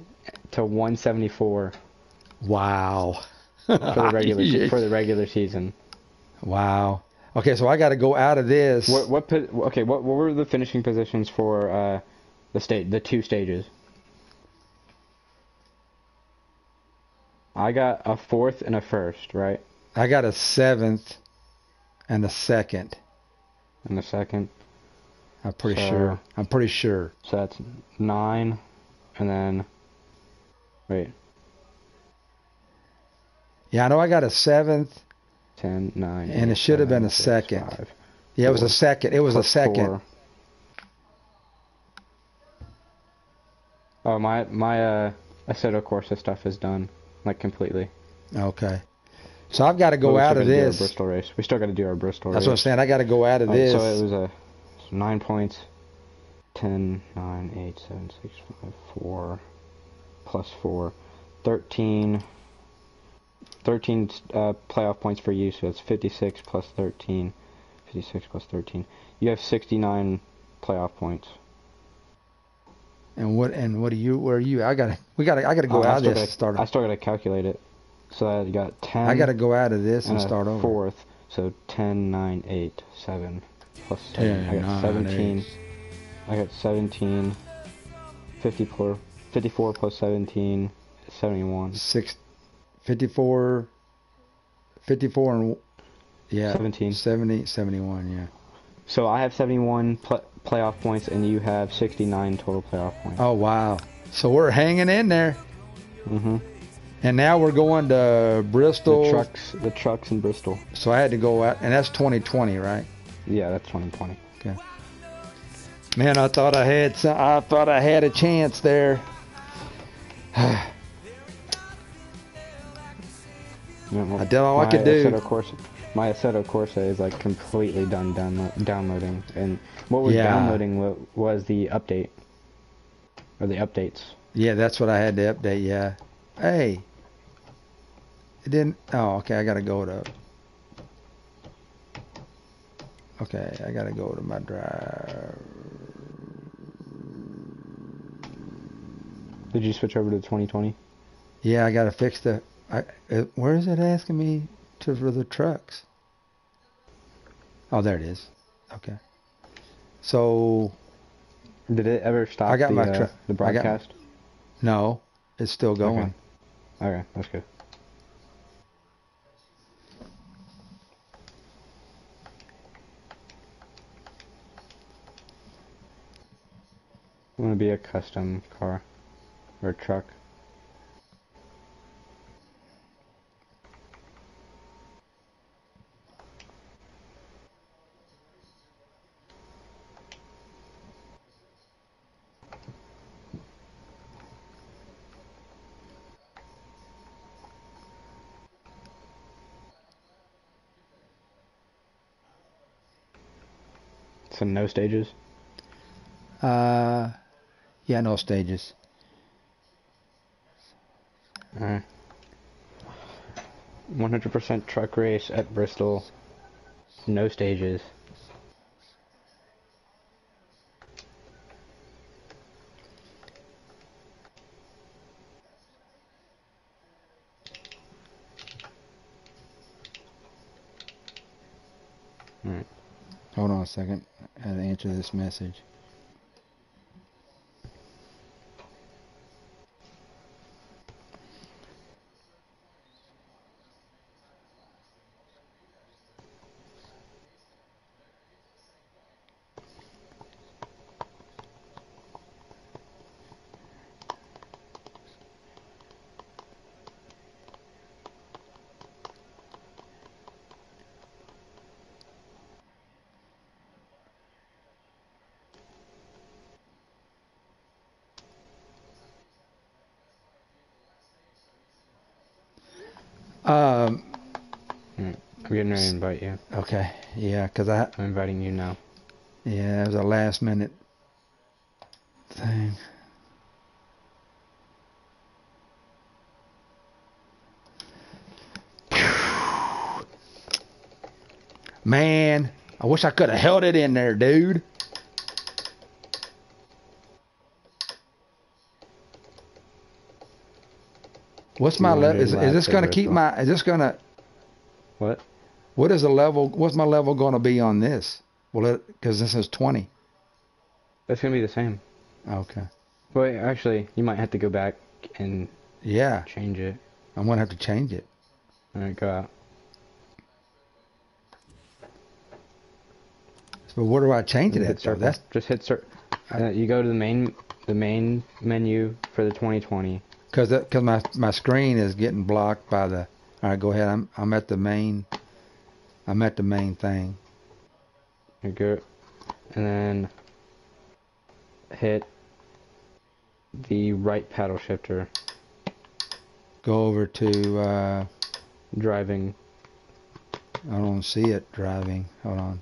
to 174 Wow. for the regular for the regular season. wow. Okay, so I got to go out of this. What what okay? What what were the finishing positions for uh, the state the two stages? I got a fourth and a first, right? I got a seventh and a second. And the second, I'm pretty So- sure. I'm pretty sure. so that's nine, and then wait, Yeah, I know I got a seventh. 10, 9, And it should have been a six, second. five, Yeah, it was a second. It was a second. four. Oh my my uh Corsa stuff is done like completely. Okay. So I've got to go out of gotta do our this. Bristol race. We still got to do our Bristol That's race. what I'm saying. I got to go out of Oh, this. So it was a nine points, 10, 9, 8, 7, 6, 5, 4, plus 4, 13, 13 uh, playoff points for you, so that's 56 plus 13, 56 plus 13. You have 69 playoff points. and what and what are you? Where are you? I got to. We got to. I got to go Uh, I out of this. gotta- start. I still got to calculate it. So I got 10. I got to go out of this and, and start over. fourth, so 10, 9, 8, 7, plus 7. 10, I got 9, 17. 8. I got 17, 54, 54 plus 17, 71. Six, 54, 54 and yeah, 17. 70, 71. Yeah. So I have 71 pl- playoff points, and you have 69 total playoff points. Oh wow. So we're hanging in there, hmm and now we're going to Bristol. The trucks, the trucks in Bristol. So I had to go out, and that's 2020, right? Yeah, that's 2020. Okay. Man, I thought I had some, I thought I had a chance there. I did all I my could do. Assetto Corsa, my Assetto Corsa is like completely done downlo- downloading, and what was Yeah. downloading wa- was the update or the updates. Yeah, that's what I had to update. Yeah. Hey. It didn't. Oh, okay. I gotta go to. Okay, I gotta go to my drive. Did you switch over to 2020? Yeah, I gotta fix the. I, uh, where is it asking me to for the trucks? Oh, there it is. Okay. So Did it ever stop I got the, my uh, the I got- broadcast? no, it's still going. Okay. Okay, that's good. Want to be a custom car or truck. So no stages. Uh, yeah, no stages. Alright. 100% truck race at Bristol. No stages. Alright. Hold on a second. I gotta answer this message. Yeah, 'cause I I'm inviting you now. yeah it was a last minute thing. Man, I wish I could have held it in there, dude. What's my? 200 Is, is this gonna keep my? Is this gonna? What? What is the level? What's my level gonna be on this? Well, it because this is twenty. That's gonna be the same. Okay. Wait, actually, you might have to go back and Yeah, change it. I'm gonna have to change it. All right, go out. So where do I change it at? circle. That's just hit uh, You go to the main the main menu for the 2020. because because my my screen is getting blocked by the. All right, go ahead. I'm I'm at the main. I'm at the main thing. You go, and then hit the right paddle shifter, Go over to. Uh, driving, I don't see it driving. Hold on.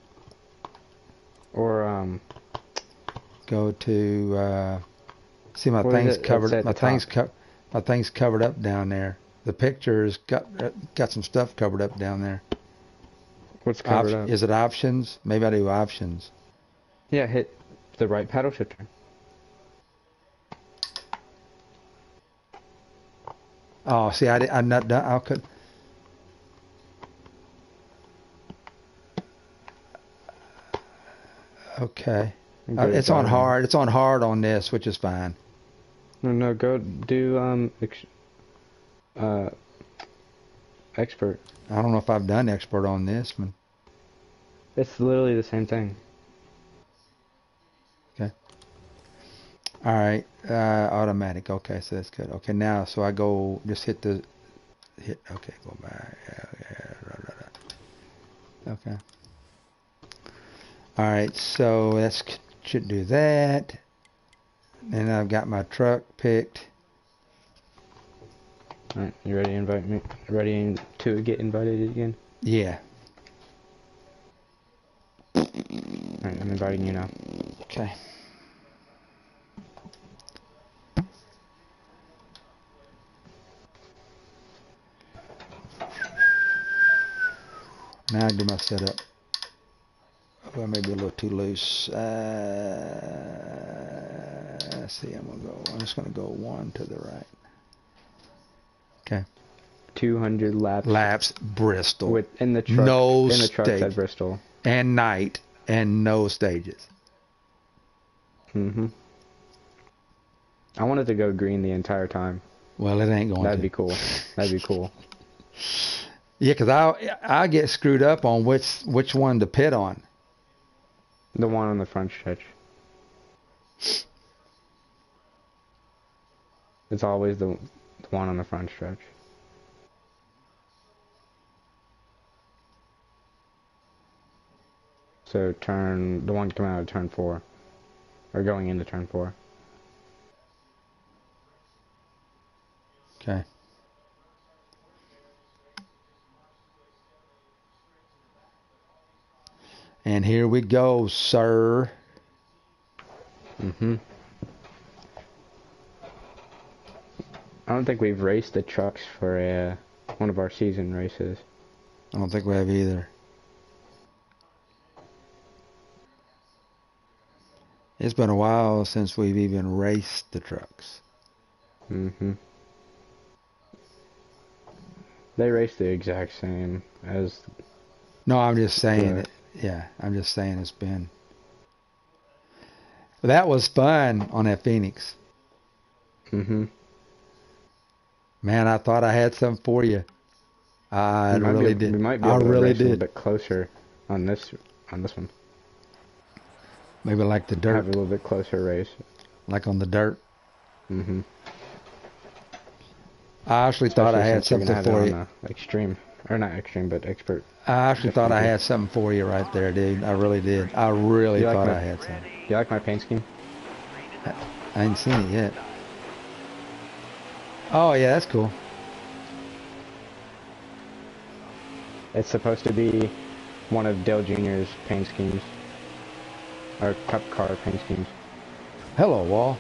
or um, Go to. Uh, see my thing's covered. My thing's top. co- My thing's covered up down there. The picture's got uh, got some stuff covered up down there. What's covered Op- up? is it options? Maybe I do options. yeah, hit the right paddle shifter. Oh, see, I, di- I'm not done. I could. Okay. Uh, it's on hard. It's on hard on this, which is fine. No, no, go do um, ex- uh, expert. I don't know if I've done expert on this one. It's literally the same thing. Okay. All right, uh, automatic. Okay, so that's good. Okay, now so I go just hit the hit. Okay, go back. Okay. All right, so that should do that. And I've got my truck picked. All right, you ready to invite me? Ready to get invited again? Yeah. All right, I'm inviting you now. Okay. Now I do my setup. Oh, I may be a little too loose. Uh, let's see, I'm gonna go. I'm just gonna go one to the right. 200 laps. Laps Bristol With in the truck. No in the truck stage. at Bristol. and night and no stages. hmm I wanted to go green the entire time. Well, it ain't going That'd to. be cool. That'd be cool. yeah, cause I I get screwed up on which which one to pit on. The one on the front stretch. It's always the, the one on the front stretch. So turn the one coming out of turn four, or going into turn four. Okay. And here we go, sir. Mm-hmm. I don't think we've raced the trucks for uh, one of our season races. I don't think we have either. It's been a while since we've even raced the trucks. Mm-hmm. They race the exact same as No, I'm just saying it. Yeah, I'm just saying it's been. That was fun on that Phoenix. mm-hmm. Man, I thought I had something for you. I we really be, did. We might be I really race a did. bit closer on this on this one. Maybe like the Have dirt, a little bit closer race. like on the dirt. Mm-hmm. I actually thought I had something for you. extreme, or not extreme, but expert. I actually thought I had something for you right there, dude. I really did. I really You like thought my- I had something. You like my paint scheme? I ain't seen it yet. Oh yeah, that's cool. It's supposed to be one of Dale Jr.'s paint schemes. Or cup car paint schemes. Hello, wall.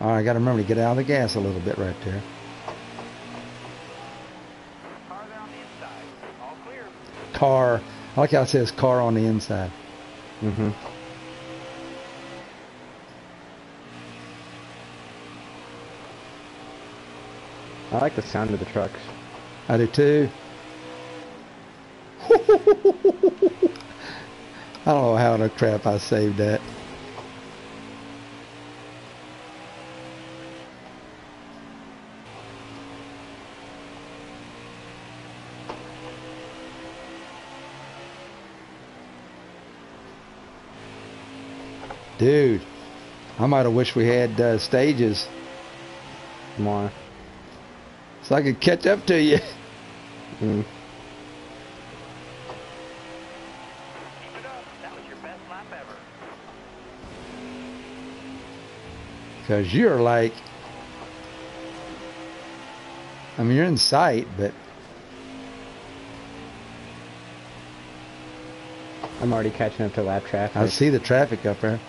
All right, I got to remember to get out of the gas a little bit right there. Car on the inside. All clear. Car. I like how it says car on the inside. Mm-hmm. I like the sound of the trucks. I do too. I don't know how the crap I saved that. Dude, I might have wished we had uh, stages More. so I could catch up to you. Mm. Keep it up. That was your best lap ever. Because you're like, I mean, you're in sight, but I'm already catching up to lap traffic. I see the traffic up there.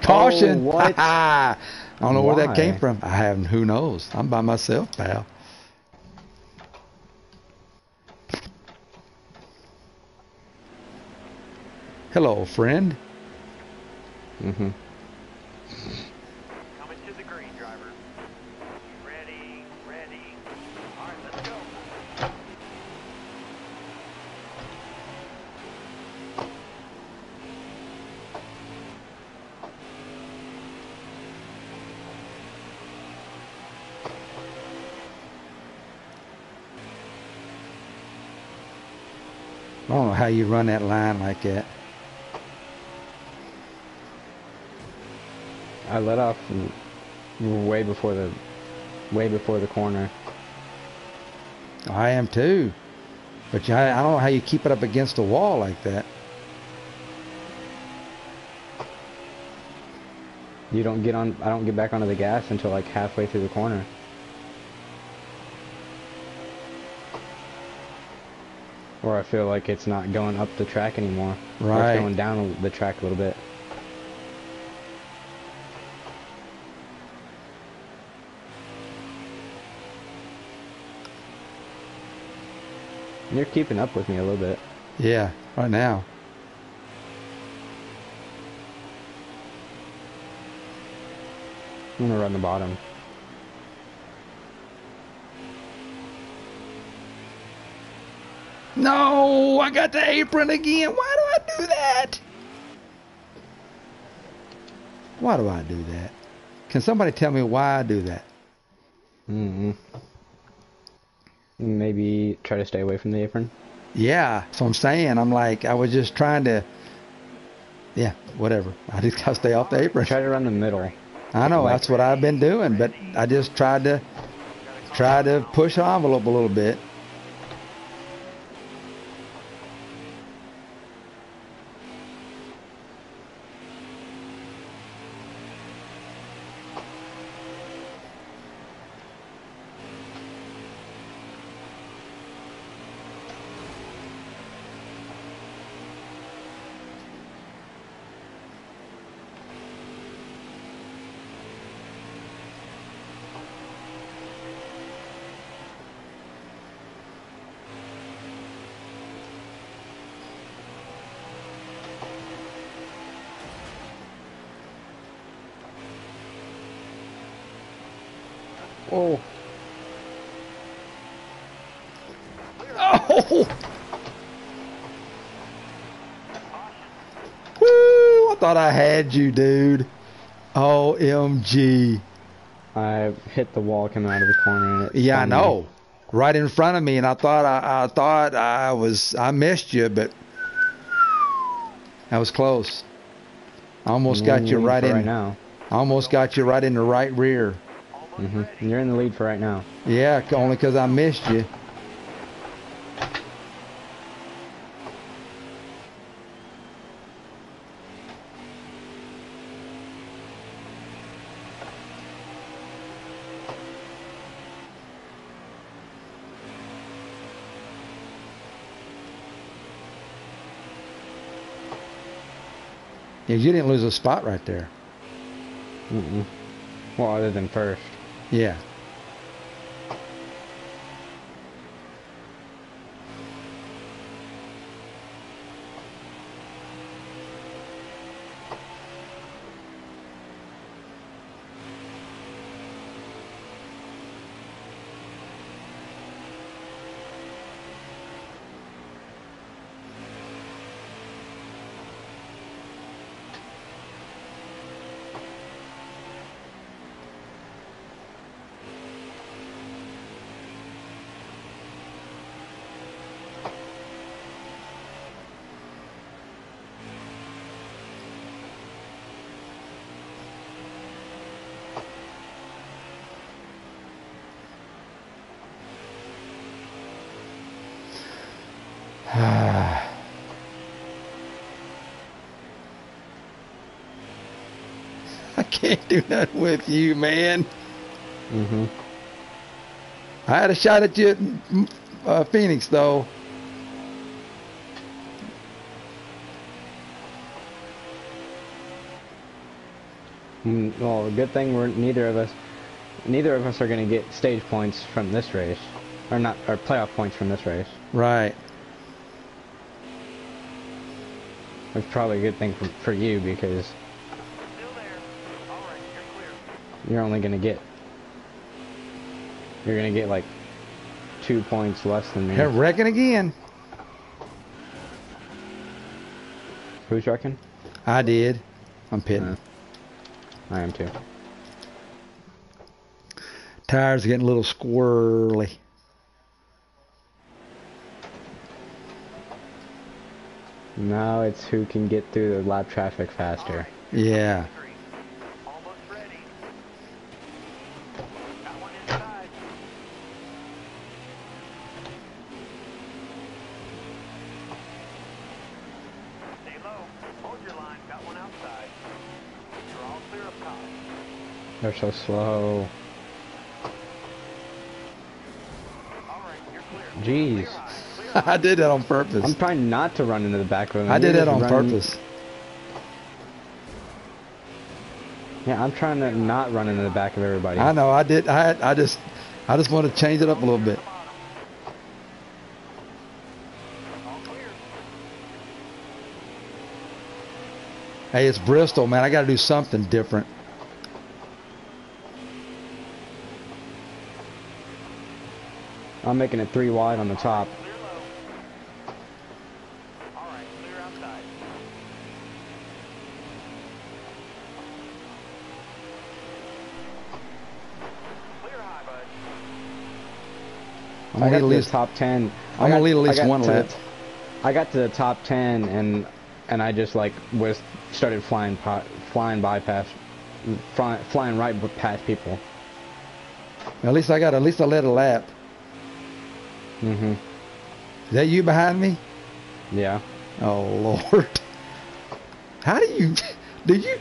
Caution. Oh, what? I don't know where that came from. I haven't. Who knows? I'm by myself, pal. Hello, friend. Mm-hmm. Coming to the green, driver. Ready, ready. All right, let's go. I don't know how you run that line like that. I let off way before the way before the corner. Oh, I am too. But you, I I don't know how you keep it up against the wall like that. You don't get on. I don't get back onto the gas until like halfway through the corner. Or I feel like it's not going up the track anymore. Right. It's going down the track a little bit. You're keeping up with me a little bit. Yeah, right now. I'm gonna run the bottom. No, I got the apron again. Why do I do that? Why do I do that? Can somebody tell me why I do that? Mm-hmm. Maybe try to stay away from the apron. Yeah, so I'm saying. I'm like, I was just trying to, yeah, whatever. I just gotta stay off the apron. Try to run the middle. I know that's what I've been doing, but I just tried to try to push the envelope a little bit. Oh, Oh! Woo! I thought I had you, dude. OMG. I hit the wall coming out of the corner. And it Yeah, I spun me. know. Right in front of me, and I thought I, I thought I was I missed you, but I was close. I almost got you right in. right now. I almost got you right in the right rear. Mm -hmm. You're in the lead for right now. Yeah, only because I missed you. Yeah, you didn't lose a spot right there. Mm -mm. Well, other than first. Yeah. I can't do nothing with you, man. Mm-hmm. I had a shot at you at uh, Phoenix, though. Mm, Well, good thing we're neither of us, neither of us are going to get stage points from this race, or not, or playoff points from this race. Right. It's probably a good thing for, for you because Still there. All right, you're clear. You're only going to get, you're going to get like two points less than me. Wrecking again. Who's wrecking? I did. I'm pitting. Uh. I am too. Tires are getting a little squirrely. Now it's who can get through the lap traffic faster. Yeah. Three. Almost ready. Got one inside. Stay low. Hold your line. Got one outside. You're all clear up top. They're so slow. Jeez. Clear high. Clear I did that on purpose. I'm trying not to run into the back of him. I did that on purpose. Yeah, I'm trying to not run into the back of everybody. I know. I did. I I just I just want to change it up a little bit. Hey, it's Bristol, man. I got to do something different. I'm making it three wide on the top. Clear low. All right, clear outside. Clear high, bud. I'm gonna lead at the least. top ten. I'm gonna lead at least one lap. I got to the top ten and and I just like was started flying flying by past fly, flying right past people. At least I got. At least I led a lap. Mhm. Is that you behind me? Yeah. Oh Lord. How do you? Do you?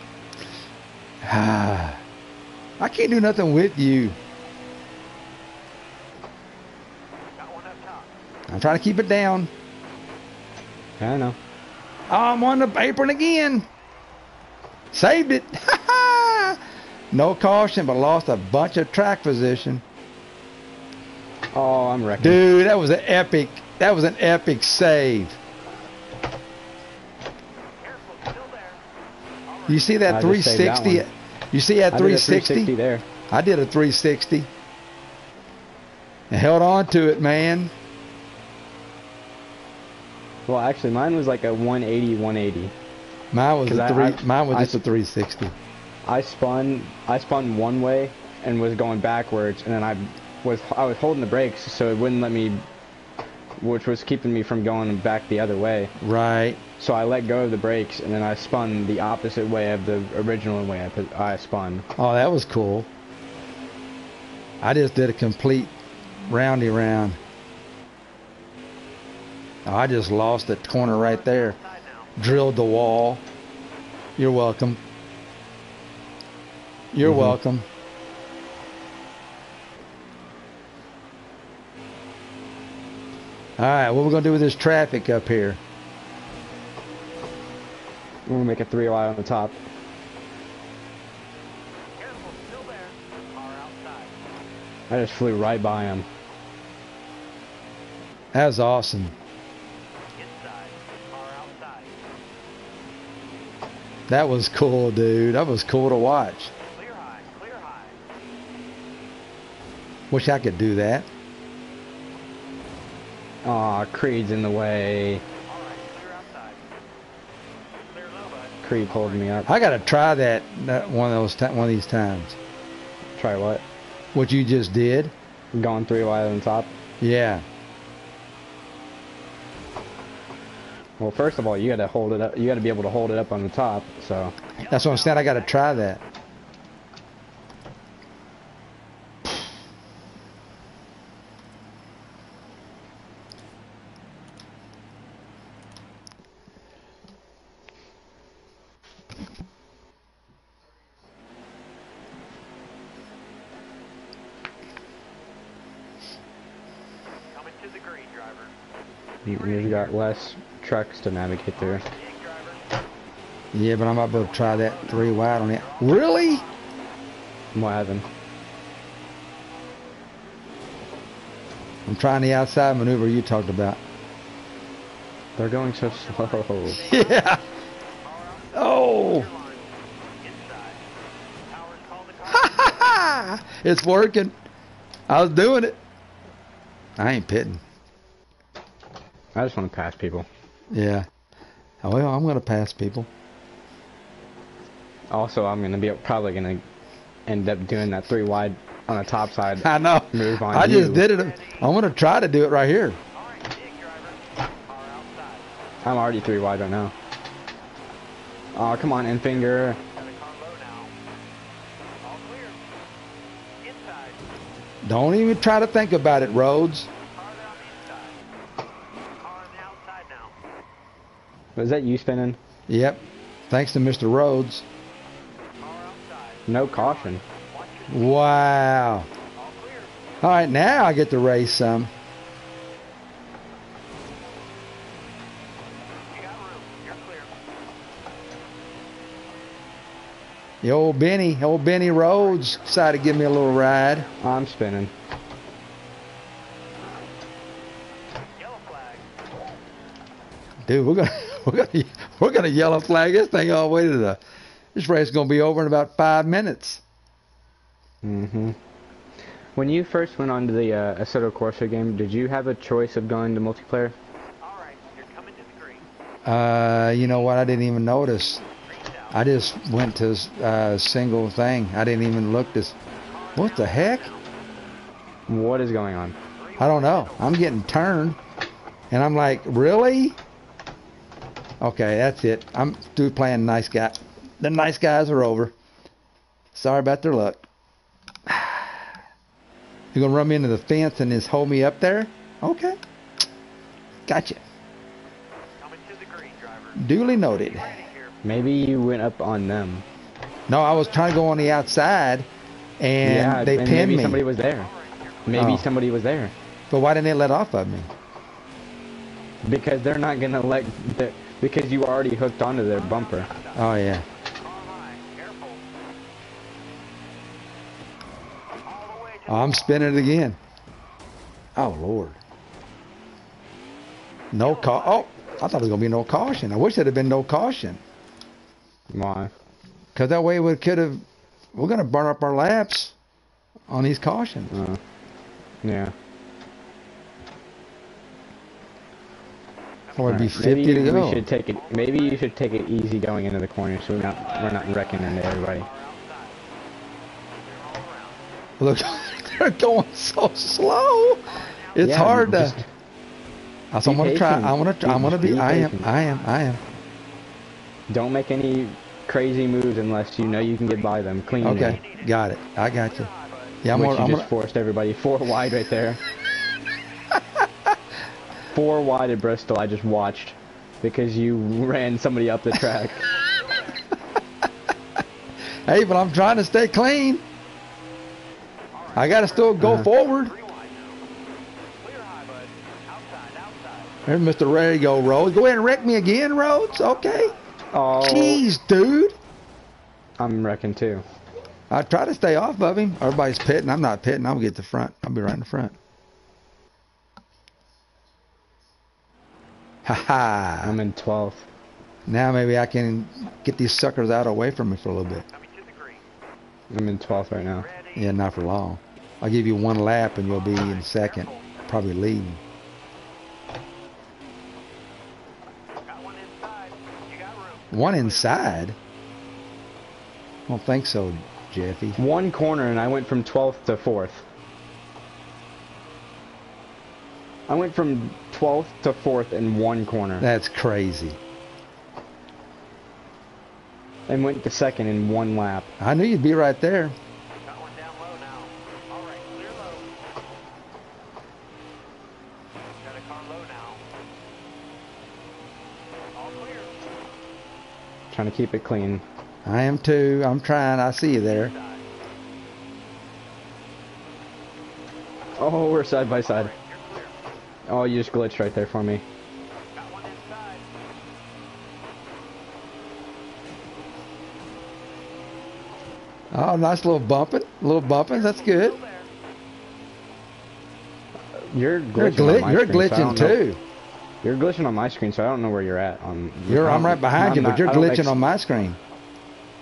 Ah. I can't do nothing with you. Got one up top. I'm trying to keep it down. I know. Oh, I'm on the apron again. Saved it. no caution, but lost a bunch of track position. I'm wrecking. Dude, that was an epic. That was an epic save. Careful, still there. All right. You see that I just saved that 360? You see that I did a 360? 360 there. I did a 360. And held on to it, man. Well, actually, mine was like a 180, 180. Mine was a three. I- mine was I- just a 360. I spun, I spun one way and was going backwards, and then I was, I was holding the brakes so it wouldn't let me, which was keeping me from going back the other way. Right. So I let go of the brakes, and then I spun the opposite way of the original way I, put, I spun. Oh, that was cool. I just did a complete roundy round. Oh, I just lost that corner right there. Drilled the wall. You're welcome. You're Mhm. welcome. All right, what we're gonna do with this traffic up here? We're gonna make a three wide on the top. Careful, still there. Car outside. I just flew right by him. That was awesome. Inside. Car outside. That was cool, dude. That was cool to watch. Clear high. Clear high. Wish I could do that. Aw, Creed's in the way. All right. Clear outside. Clear low, bud. Creed holding me up. I gotta try that, that one of those one of these times. Try what? What you just did? Going three wide on top. Yeah. Well, first of all, you gotta hold it up. You gotta be able to hold it up on the top. So That's what I'm saying. I gotta try that. You- got less trucks to navigate through. Yeah, but I'm about to be able to try that three wide on it. Really? What happened? I'm trying the outside maneuver you talked about. They're going so slow. Yeah. Oh. Line. Inside. Towers call the car. it's working. I was doing it. I ain't pitting. I just want to pass people. Yeah. Oh, well, I'm gonna pass people. Also, I'm gonna be probably gonna end up doing that three wide on the top side. I know. Move on I just did it. I'm gonna try to do it right here. All right. Dig, driver. Car outside. I'm already three wide right now. Oh, come on, Enfinger. Got a car low now. All clear. Inside. Don't even try to think about it, Rhodes. Car there on the inside. Car on the outside now. Was that you spinning? Yep. Thanks to Mr. Rhodes. No caution. Wow. All right, now I get to race some. You got room. You're clear. The old Benny, old Benny Rhodes decided to give me a little ride. I'm spinning. Yellow flag. Dude, we're gonna we're gonna we're gonna yellow flag this thing all the way to the. This race is gonna be over in about five minutes. hmm When you first went on to the uh, Assetto Corsa game, did you have a choice of going to multiplayer? All right. You're coming to the green. Uh, you know what? I didn't even notice. I just went to uh, single thing. I didn't even look this. What the heck? What is going on? I don't know. I'm getting turned, and I'm like, really? Okay, that's it. I'm through playing nice guy. The nice guys are over. Sorry about their luck. You're gonna run me into the fence and just hold me up there? Okay. Gotcha. Coming to the green, driver. Duly noted. Maybe you went up on them. No, I was trying to go on the outside, and yeah, they and pinned maybe me. somebody was there. All right. You're Maybe Oh. somebody was there. But why didn't they let off of me? Because they're not gonna let. Because you already hooked onto their bumper. Oh yeah. Car high. Careful. All the way to I'm spinning it again. Oh Lord. No ca- Oh, I thought it was gonna be no caution. I wish there had been no caution, Why? cause that way we could have. We're gonna burn up our laps on these cautions. Uh, yeah. Or it'd be Alright, maybe 50 to we should take it. Maybe you should take it easy going into the corner, so we're not we're not wrecking into everybody. car outside. Clear all around. Look, they're going so slow. It's Yeah, hard to. I'm gonna try. I wanna. Try, I'm Just gonna be. be I am. I am. I am. Don't make any crazy moves unless you know you can get by them clean. Okay, got it. I got you. Yeah, I'm Which gonna. you I'm just gonna forced everybody four wide right there. four wide at Bristol. I just watched because you ran somebody up the track. hey, but I'm trying to stay clean. I gotta still go Uh-huh. forward. Three wide now. Clear high, bud. Outside, outside. There's Mr. Ready Go Rhodes. Go ahead and wreck me again, Rhodes. Okay. Oh, Jeez, dude. I'm wrecking too. I try to stay off of him. Everybody's pitting. I'm not pitting. I'll get the front. I'll be right in the front. Ha ha. I'm in 12th. Now maybe I can get these suckers out away from me for a little bit. Coming to the green. I'm in 12th right now. Ready. Yeah, not for long. I'll give you one lap and you'll be in second, probably leading. One inside. You got room. One inside? I don't think so, Jeffy. One corner and I went from 12th to 4th. I went from 12th to 4th in one corner. That's crazy. And went to second in one lap. I knew you'd be right there. Got one down low now. All right, clear low. Got a car low now. All clear. Trying to keep it clean. I am too. I'm trying. I see you there. Oh, we're side by side. Oh, you just glitched right there for me. Got one inside. Oh, nice little bumping. Little bumping. That's good. You're You're, glitching. on my you're screen, glitching know- too. You're glitching on my screen, so I don't know where you're at. On You're, I'm right behind I'm you, but you're glitching on my screen.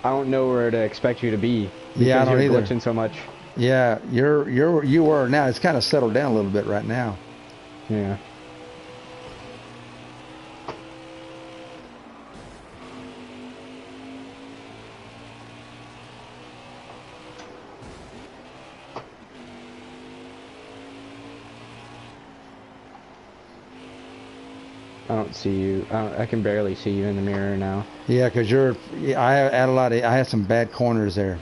I don't know where to expect you to be. Yeah, I don't you're either. glitching so much. Yeah, you're you're you were now. It's kind of settled down a little bit right now. Yeah. I don't see you. I, I can barely see you in the mirror now. Yeah, 'cause you're. yeah, I had a lot of. I had some bad corners there.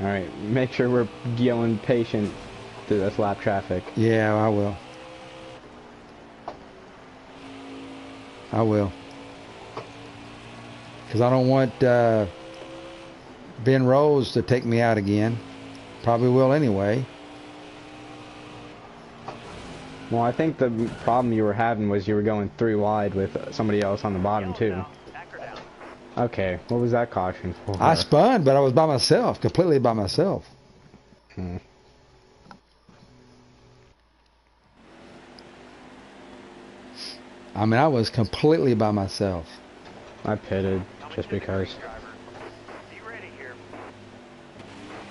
All right, make sure we're going patient through this lap traffic. Yeah, I will. I will. Because I don't want uh, Ben Rhodes to take me out again. Probably will anyway. Well, I think the problem you were having was you were going three wide with somebody else on the bottom too. down. Anchor down. Okay, what was that caution for? I spun, but I was by myself, completely by myself. Hmm. I mean, I was completely by myself. I pitted just because. driver. Be ready here.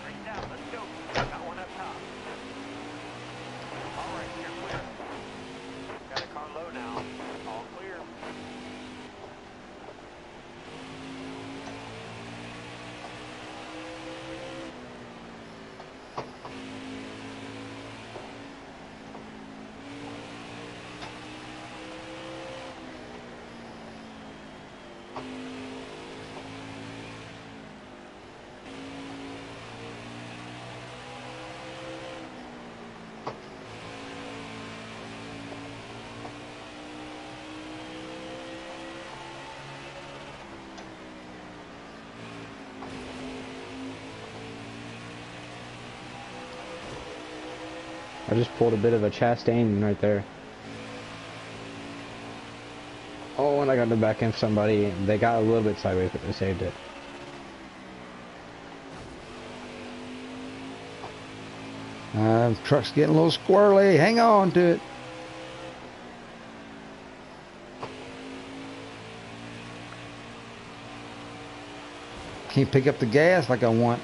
Green down. Let's go. Got one up top. All right, you're clear. Got a car low now. All clear. I just pulled a bit of a Chastain right there. Oh, and I got the back end of somebody. They got a little bit sideways, but they saved it. Uh, truck's getting a little squirrely. Hang on to it. Can't pick up the gas like I want.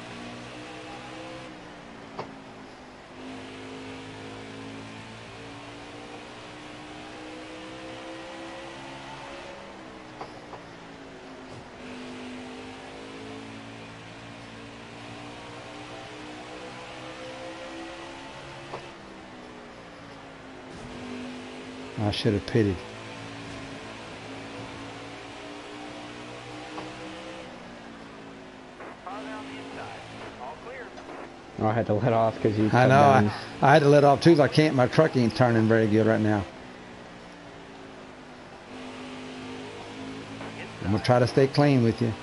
I should have pitted. Car down the inside. All clear. Oh, I had to let off because you. I know. I, I had to let off too. I can't. My truck ain't turning very good right now. I'm gonna try to stay clean with you.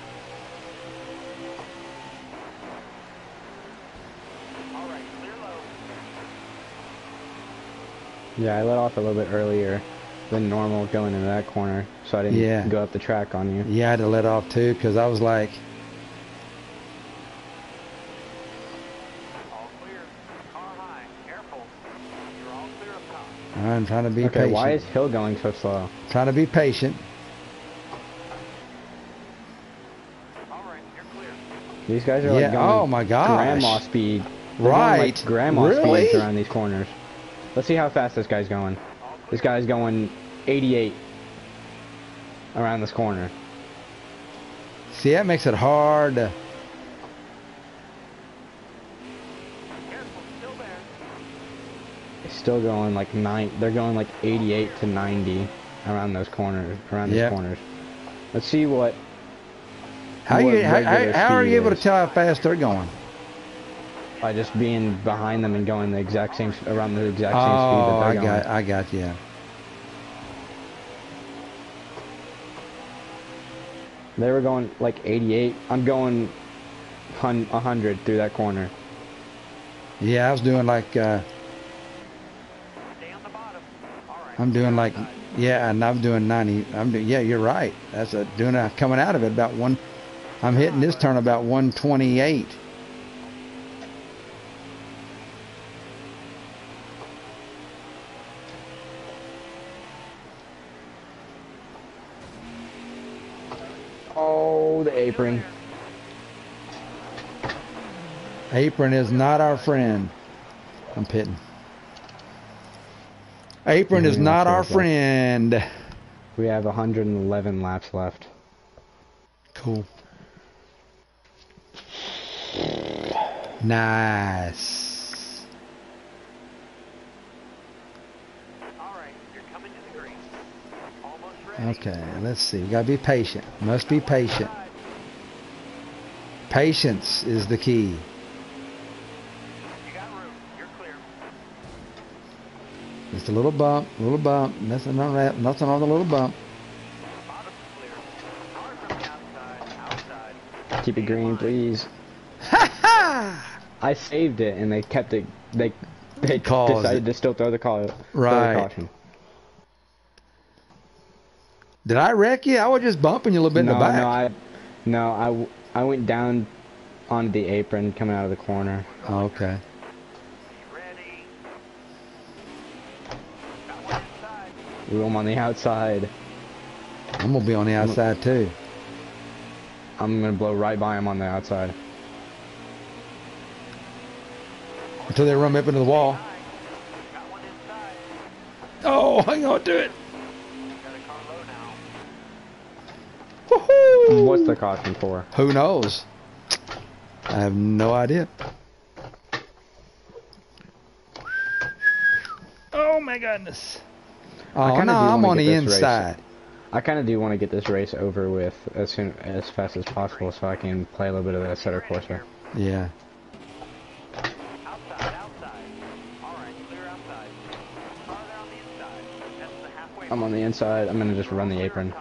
Yeah, I let off a little bit earlier than normal going into that corner, so I didn't Yeah. go up the track on you. Yeah, I had to let off too because I was like, All clear. Car high. Careful. You're all clear up top. I'm trying to be Okay, patient. why is Hill going so slow? Trying to be patient. All right, you're clear. These guys are Yeah, like going oh my gosh. grandma speed. They're Right. like grandma Really? speeds around these corners. Let's see how fast this guy's going. This guy's going 88 around this corner. See, that makes it hard. Still. It's still going like nine. They're going like 88 to 90 around those corners. Around these corners. Let's see what. How what you how, how, are you able to tell how fast they're going? By just being behind them and going the exact same around the exact same Oh, speed that I they're going. got I got you. They were going like 88. I'm going 100 through that corner. Yeah, I was doing like uh, Stay on the bottom. All right. I'm doing like yeah, and I'm doing 90. I'm doing yeah, you're right. That's a doing a, coming out of it about one. I'm hitting this turn about 128. Oh, the apron. Apron is not our friend. I'm pitting. Apron is not our okay, okay. friend. We have 111 laps left. Cool. Nice. All right. You're coming to the green. Almost ready. Okay, let's see. We gotta be patient. Must be patient. Patience is the key. You got room. You're clear. Just a little bump, a little bump. Nothing on that. Nothing on the little bump. Clear. Car from the outside. Outside. Keep it green, please. Ha ha! I saved it, and they kept it. They they Caused decided it. to still throw the call. the Right. caution. Did I wreck you? I was just bumping you a little bit no, in the back. no, I, no, I, I went down on the apron coming out of the corner. Oh, okay. Be ready. Got one inside. Room on the outside. I'm gonna be on the outside too. I'm gonna blow right by him on the outside. Until they run me up into the wall. High. Got one inside. Oh, hang on to it. Got a car low now. Woohoo! What's the caution for? Who knows? I have no idea. Oh my goodness. Oh, I Oh kinda no, I'm wanna on get the this race. inside. I kind of do want to get this race over with as soon as fast as possible, so I can play a little bit of that setter courser. Yeah. Outside, outside. All right, outside. There on the inside. That's the halfway I'm on the inside. I'm gonna just run the apron,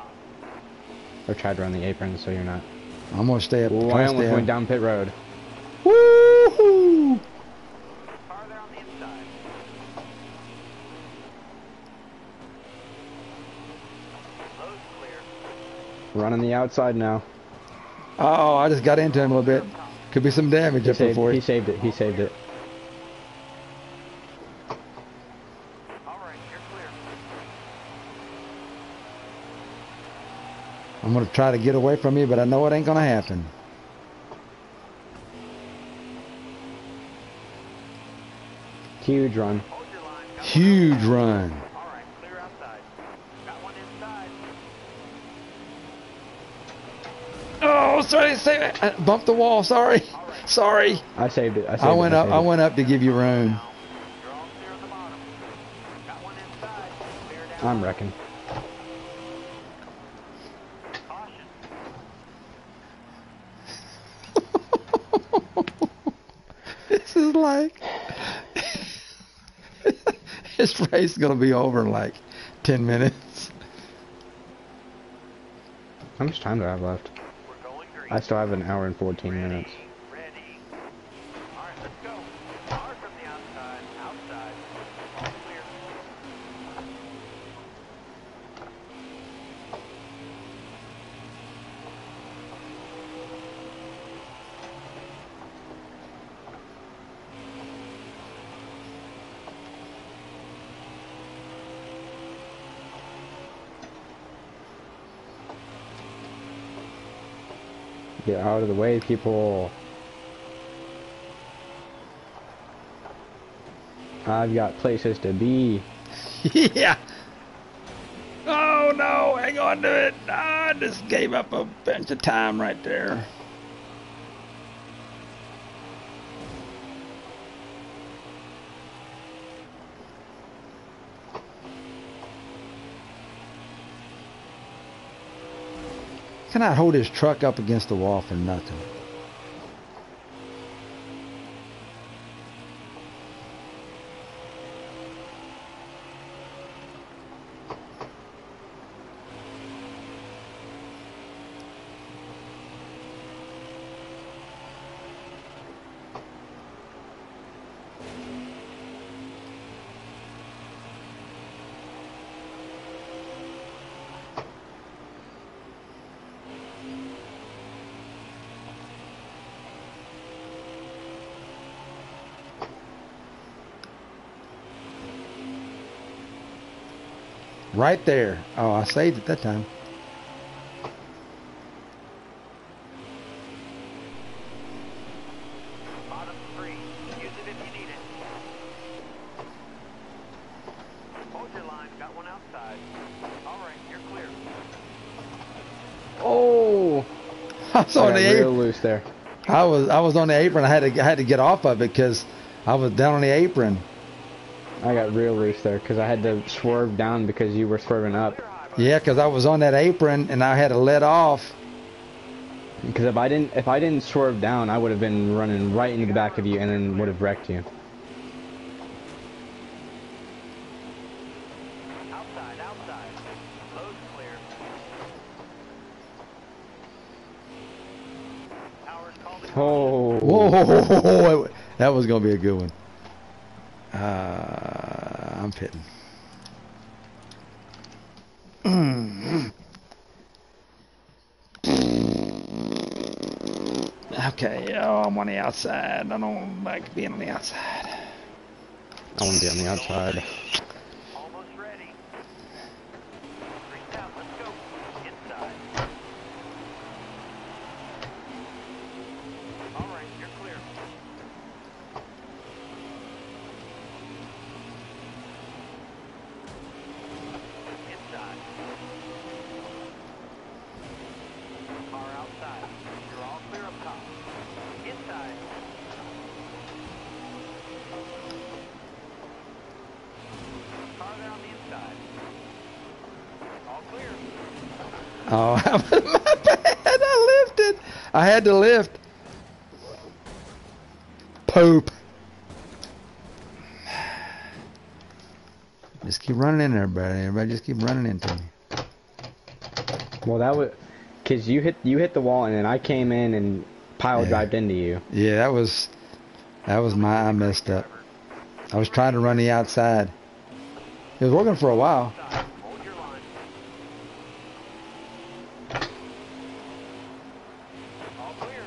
or try to run the apron, so you're not. I'm gonna stay up. Try I almost went down pit road. Woohoo! Car there on the inside. Load's clear. Running the outside now. Oh, I just got into him a little bit. Could be some damage He up there saved, for he saved it. He saved it. All right, you're clear. I'm gonna try to get away from you, but I know it ain't gonna happen. Huge run. Hold your line. Got one Huge run. outside. All right, clear outside. Got one inside. Oh, sorry, say uh, I bumped the wall. Sorry, sorry. I saved it. I, saved I it, went up. saved I it. went up to give you room. Now, you're all clear on the bottom. Got one inside. Clear down. I'm wrecking. Caution. this is like this race is gonna be over in like ten minutes. How much time do I have left? Going. I still have an hour and 14 minutes. ready. All right, let's go. Car from the outside. Outside. All clear. Get out of the way, people. I've got places to be. yeah. Oh no, hang on to it. I just gave up a bunch of time right there. Cannot hold his truck up against the wall for nothing. Right there. Oh, I saved it that time. Bottom three. Use it if you need it. Hold your line. Got one outside. All right, you're clear. Oh! I was I on got the real apron. loose there. I was I was on the apron. I had to I had to get off of it because I was down on the apron. I got real loose there because I had to swerve down because you were swerving up. Clear high, buddy. Yeah, because I was on that apron and I had to let off. Because if I didn't, if I didn't swerve down, I would have been running right into the back of you and then would have wrecked you. Outside, outside. Load's clear. Power's called it. Oh! Whoa, that was gonna be a good one. Uh, I'm pitting. Okay, oh, I'm on the outside. I don't like being on the outside. I want to be on the outside. Almost ready. Three down, let's go. Inside. All right, you're clear. Inside. Car outside. You're all clear up top. Inside. Car there on the inside. All clear. Oh, my bad. I lifted. I had to lift. Poop. Just keep running in there, buddy. Everybody just keep running into me. Well, that was because you hit you hit the wall and then I came in and pile Yeah. drived into you. Yeah, that was that was my I messed up. I was trying to run the outside. It was working for a while. Inside. Hold your line. All clear.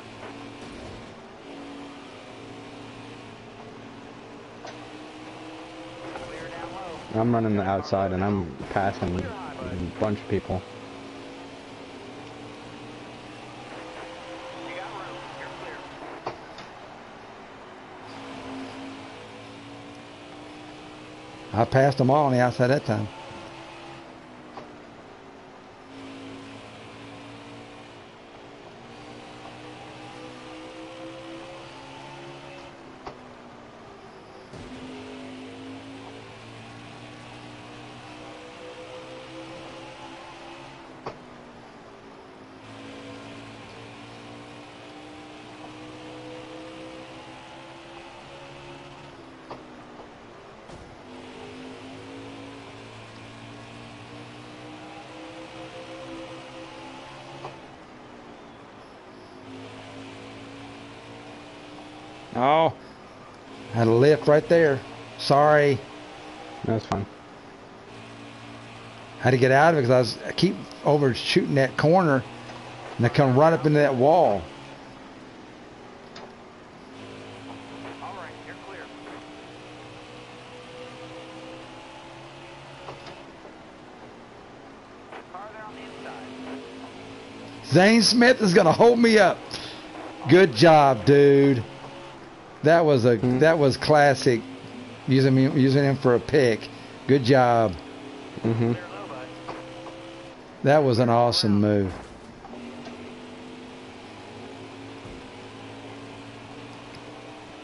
Clear down low. I'm running the outside and I'm passing a bunch of people. I passed them all on the outside that time. Oh, right there. Sorry. That's fine. Had to get out of it because I was I keep overshooting that corner, and I come right up into that wall. All right, you're clear. Car there on the inside. Zane Smith is gonna hold me up. Good job, dude. That was a Hmm. that was classic. Using me using him for a pick. Good job. Mm-hmm. Clear low, bud. That was an awesome move.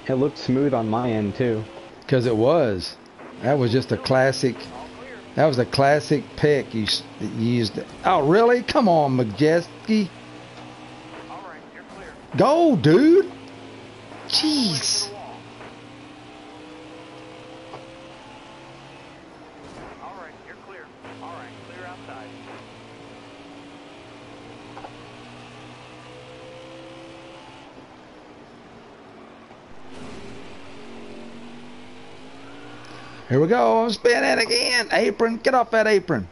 It looked smooth on my end too. Cause it was. That was just a classic. That was a classic pick you, you used. Oh really? Come on, Majeski. All right, you're clear. Go, dude. Wait Jeez. for the wall. All right, you're clear. All right, clear outside. Here we go. I'm spinning again. Apron. Get off that apron.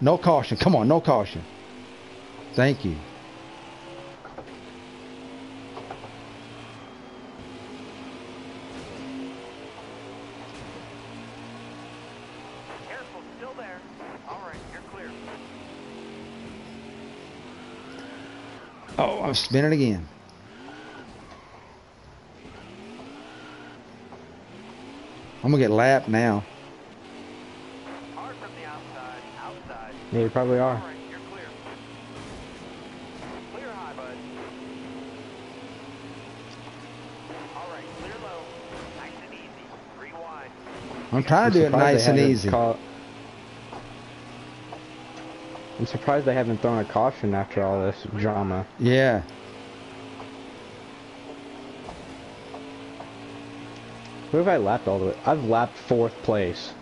No caution. Come on. No caution. Thank you. Oh, I'm spinning again. I'm gonna get lapped now. Hard from the outside. Outside. Yeah, you probably are. right, clear. Clear high, bud. All right, clear low. Nice and easy. Three wide. I'm trying to do it nice and easy. I'm surprised they haven't thrown a caution after all this drama. Yeah. Who have I lapped all the way? I've lapped fourth place.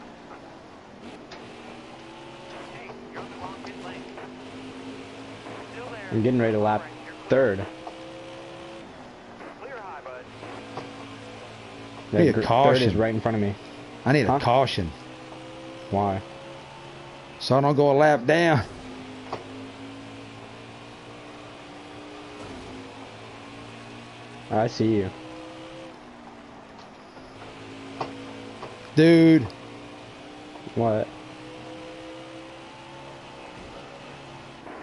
Hey, you're on the wrong pit lane. Still there. I'm getting ready to lap All right, you're clear. third. Yeah, Need a gr- Third caution. is right in front of me. I need a caution Why? so I don't go a lap down. I see you. Dude. What?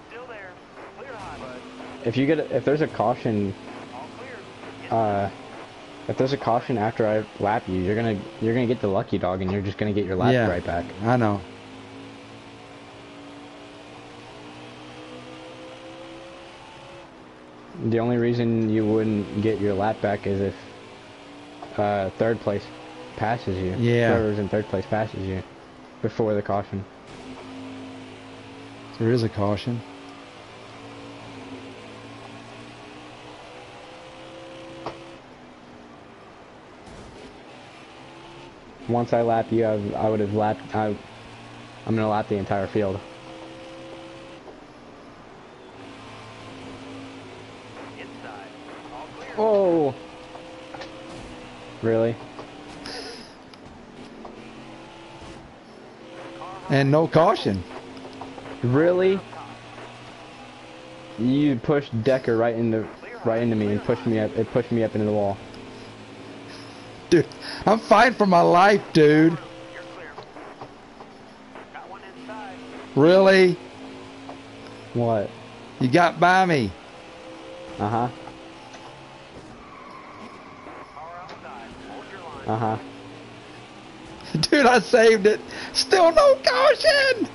Still there. Clear high. If you get a, if there's a caution, uh, if there's a caution after I lap you, you're gonna you're gonna get the lucky dog, and you're just gonna get your lap yeah. right back. I know. The only reason you wouldn't get your lap back is if uh, third place passes you. Yeah. Whoever's in third place passes you before the caution. There is a caution. Once I lap you, I, I would have lapped. I, I'm gonna lap the entire field. Inside. All clear. Oh. Really? And no caution. Really? You pushed Decker right into right into me and pushed me up. It pushed me up into the wall. Dude, I'm fighting for my life, dude. You're clear. Got one inside. Really? What? You got by me. Uh huh. Car outside. Hold your line. Uh huh. Dude, I saved it. Still no caution.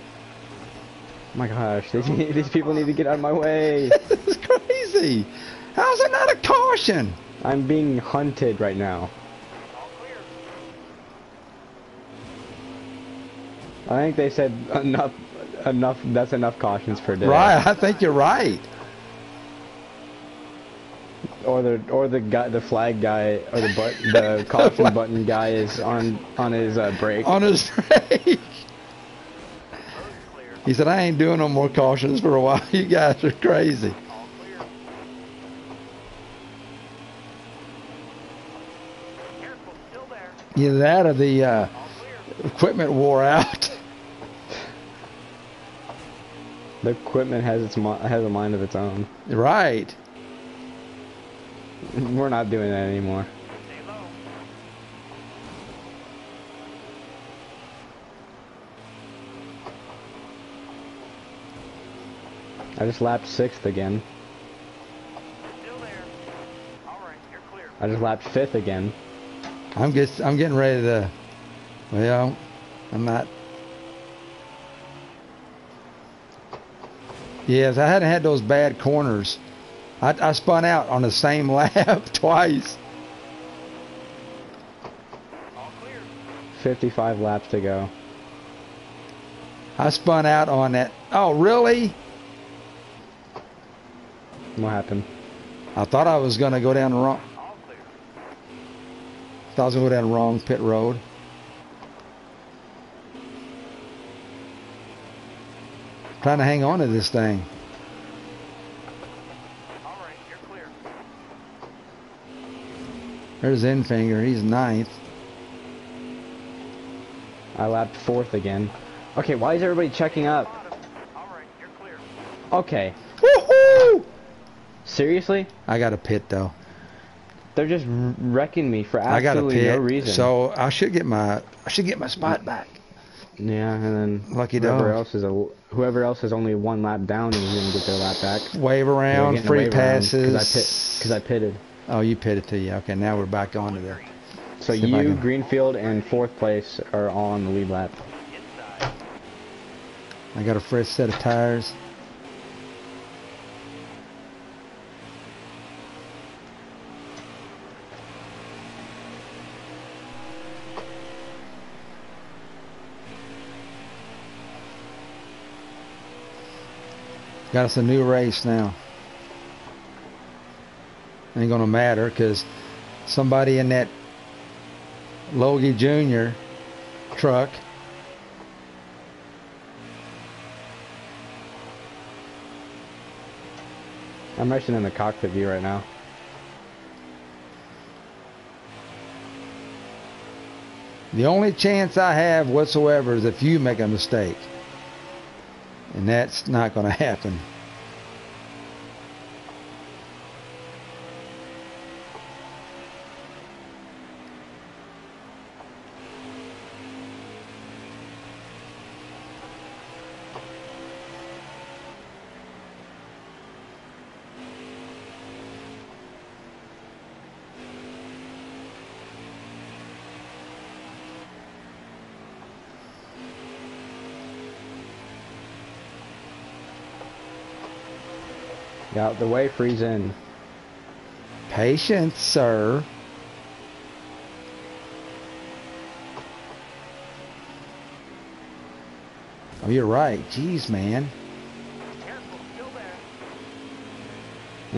My gosh, these, these people need to get out of my way. This is crazy. How's it not a caution? I'm being hunted right now. I think they said enough. Enough. That's enough cautions for today. Right, I think you're right. Or the or the guy, the flag guy, or the but the caution button guy is on on his uh, break. On his break. He said, I ain't doing no more cautions for a while. You guys are crazy. All clear. Careful. Still there. Either that or the uh, equipment wore out. The equipment has its has a mind of its own. right. We're not doing that anymore. I just lapped sixth again. I just lapped fifth again. I'm get I'm getting ready to. Well, I'm not. Yes, I hadn't had those bad corners. I, I spun out on the same lap twice. All clear. 55 laps to go. I spun out on that. Oh, really? What happened? I thought I was going to go down the wrong. Clear. Thought I was going to go down the wrong pit road. Trying to hang on to this thing. All right, you're clear. There's Infinger, He's ninth. I lapped fourth again. Okay, why is everybody checking up? Bottom. All right, you're clear. Okay, Woohoo! seriously? I got a pit though. They're just wrecking me for I got a absolutely pit, no reason. so I should get my I should get my spot back. yeah, and then Lucky whoever dog. else is a whoever else is only one lap down is gonna get their lap back. Wave around, free wave passes. Cause I pit because I pitted. Oh, you pitted to you. Okay, now we're back onto there. So See you, Greenfield, and fourth place are all on the lead lap. I got a fresh set of tires. Got us a new race now. Ain't gonna matter because somebody in that Logie Jr. truck I'm racing in the cockpit view right now. The only chance I have whatsoever is if you make a mistake. And that's not going to happen. Get out the way, Friesen. Patience, sir. Oh, you're right. Jeez, man. Careful, still there.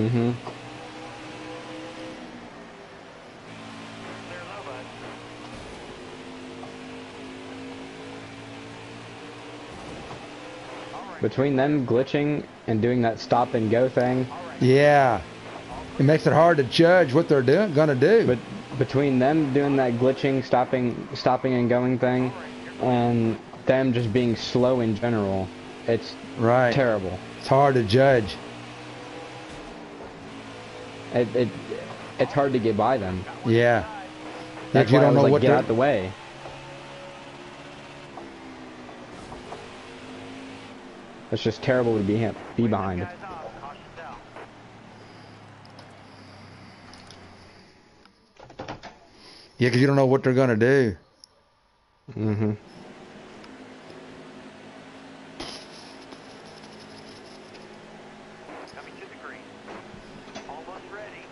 Mm-hmm. Clear low, bud. All right. Between them glitching and doing that stop and go thing, Yeah. It makes it hard to judge what they're doing, gonna do. but between them doing that glitching, stopping, stopping and going thing, and them just being slow in general, it's right. terrible. It's hard to judge. It, it it's hard to get by them. Yeah. That's if you why I don't was know like, what get out the way. It's just terrible to be him, be behind. Yeah, because you don't know what they're gonna do. Mm-hmm. Coming to the green. Almost ready.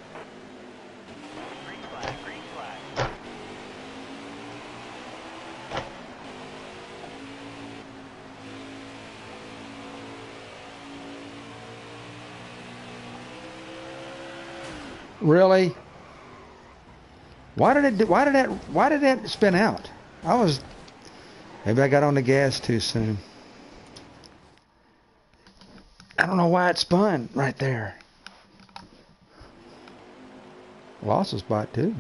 Green flag, green flag. Really? Why did it? Do, why did that? Why did that spin out? I was. Maybe I got on the gas too soon. I don't know why it spun right there. Lost a spot too.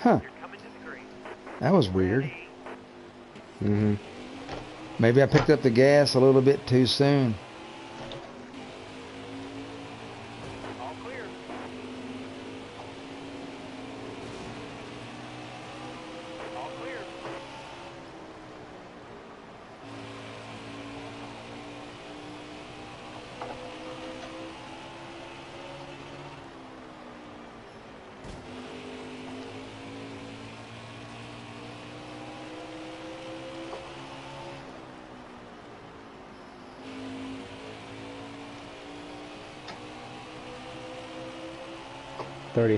Huh. You're coming to the green. That was weird. Mm-hmm. Maybe I picked up the gas a little bit too soon.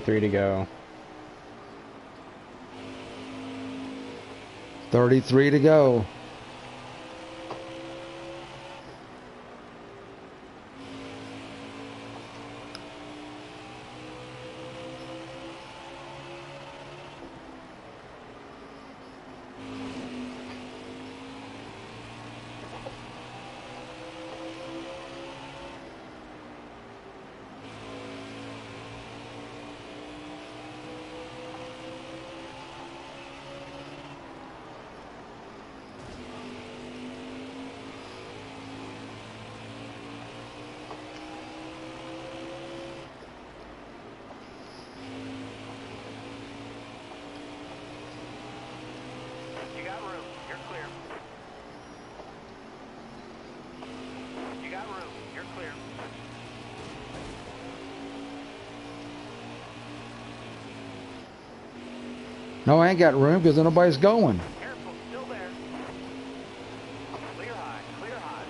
33 to go. 33 to go. No, I ain't got room because nobody's going. Careful, still there. Clear high, clear high.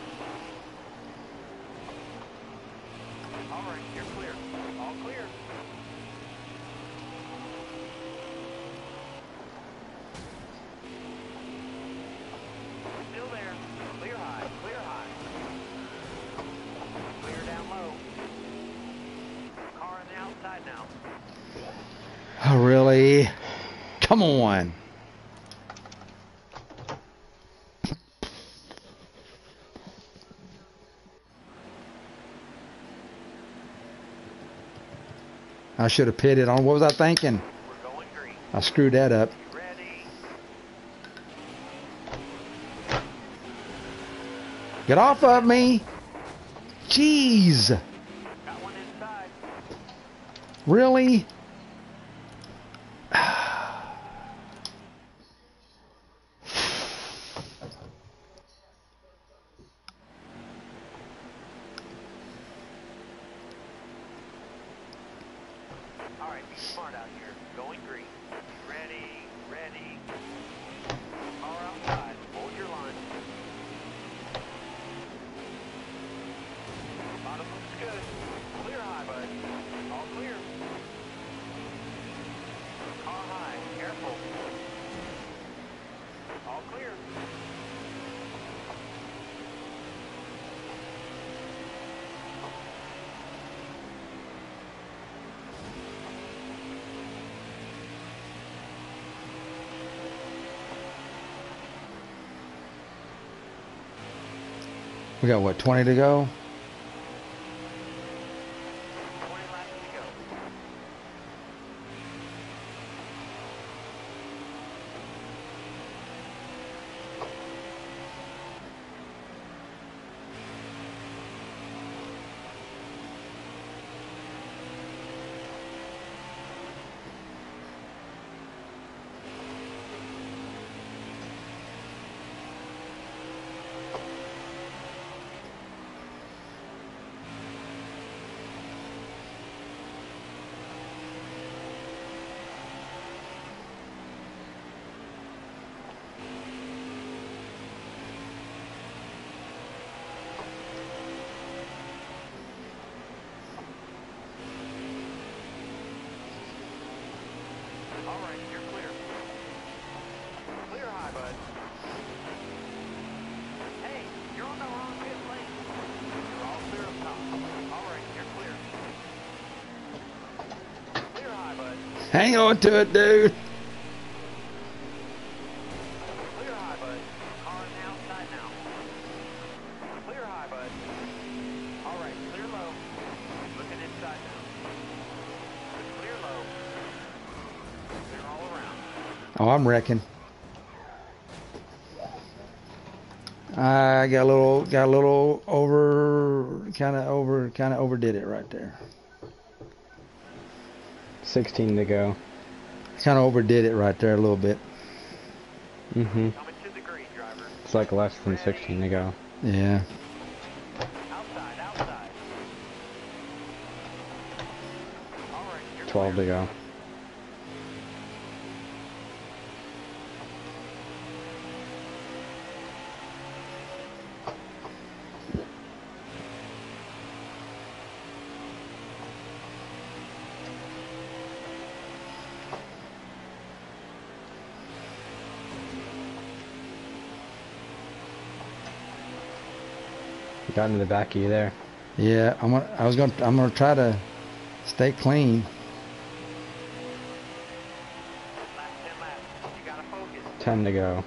All right, you're clear. All clear. Still there. Clear high, clear high. Clear down low. Car on the outside now. Oh, really? Come on. I should have pitted on. What was I thinking? I screwed that up. Get off of me. Jeez. Really? All right, be smart out here. Going green. Ready, ready. Car outside. Hold your line. Bottom looks good. Clear high, bud. All clear. Car high. Careful. All clear. We got what, 20 to go? 20 laps to go. All right, you're clear. Clear high, bud. Hey, you're on the wrong pit lane. You're all clear up top. All right, you're clear. Clear high, bud. Hang on to it, dude. Clear high, bud. Car on the outside now. Clear high, bud. All right, clear low. Looking inside now. Good clear on to it, dude. Oh, I'm wrecking. I got a little, got a little over, kind of over, kind of overdid it right there. Sixteen to go. Kind of overdid it right there a little bit. Mm-hmm. Coming to the green, driver. It's like less than sixteen to go. Yeah. Outside, outside. All right, Twelve to go. Got into the back of you there. Yeah, I'm gonna, I was gonna I'm gonna try to stay clean. Last 10 laps. You gotta. Ten to go.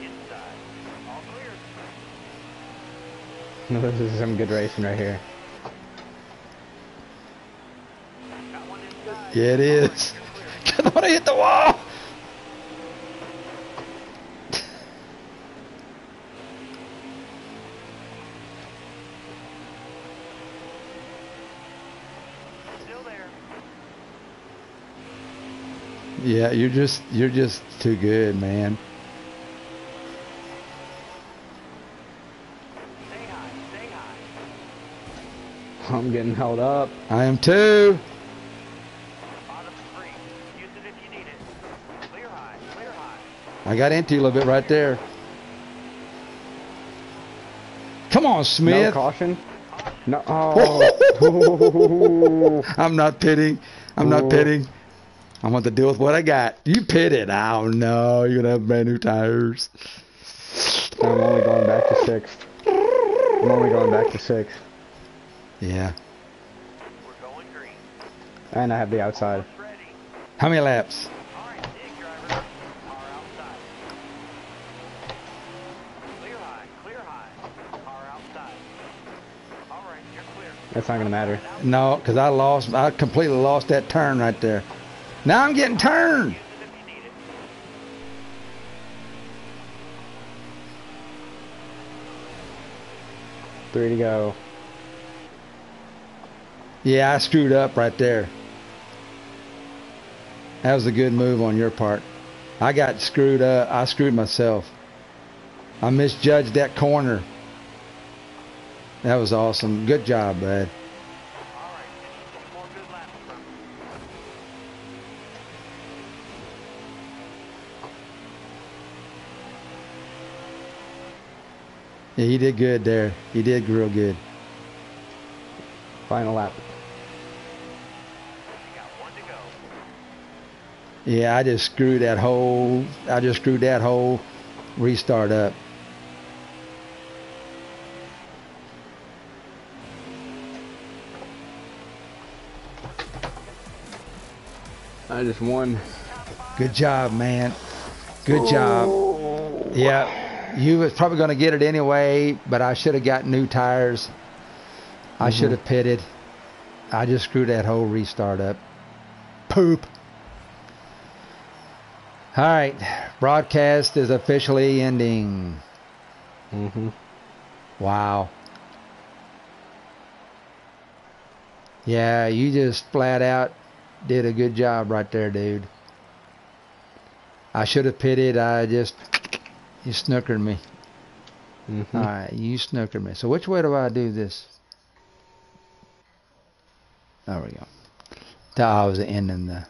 Inside. All clear. this is some good racing right here. Got one inside. Yeah, it is. I want to hit the wall. Still there. Yeah, you're just you're just too good, man. Stay high. Stay high. I'm getting held up. I am too. Bottom's free. Use it if you need it. Clear high. Clear high. I got into you a little bit right there. Come on, Smith. No caution. No. Oh. I'm not pitting. I'm not Oh. pitting. I want to deal with what I got. You pitted. Oh no, you're gonna have brand new tires. I'm only going back to sixth. I'm only going back to sixth. Yeah. We're going green. And I have the outside. How many laps? That's not gonna matter. No, because I lost. I completely lost that turn right there. Now I'm getting turned. Three to go. Yeah, I screwed up right there. That was a good move on your part. I got screwed up. I screwed myself. I misjudged that corner. That was awesome. Good job, bud. Yeah, you did good there. You did real good. Final lap. Yeah, I just screwed that whole. I just screwed that whole restart up. I just won. Good job, man. Good job. Yeah, you was probably going to get it anyway, but I should have got new tires. I should have pitted. I just screwed that whole restart up. Poop. All right, broadcast is officially ending. Mm-hmm. Wow. Yeah, you just flat out did a good job right there, dude. I should have pitted. I just you snookered me. Mm-hmm. All right, you snookered me. So which way do I do this? There we go. That I was ending the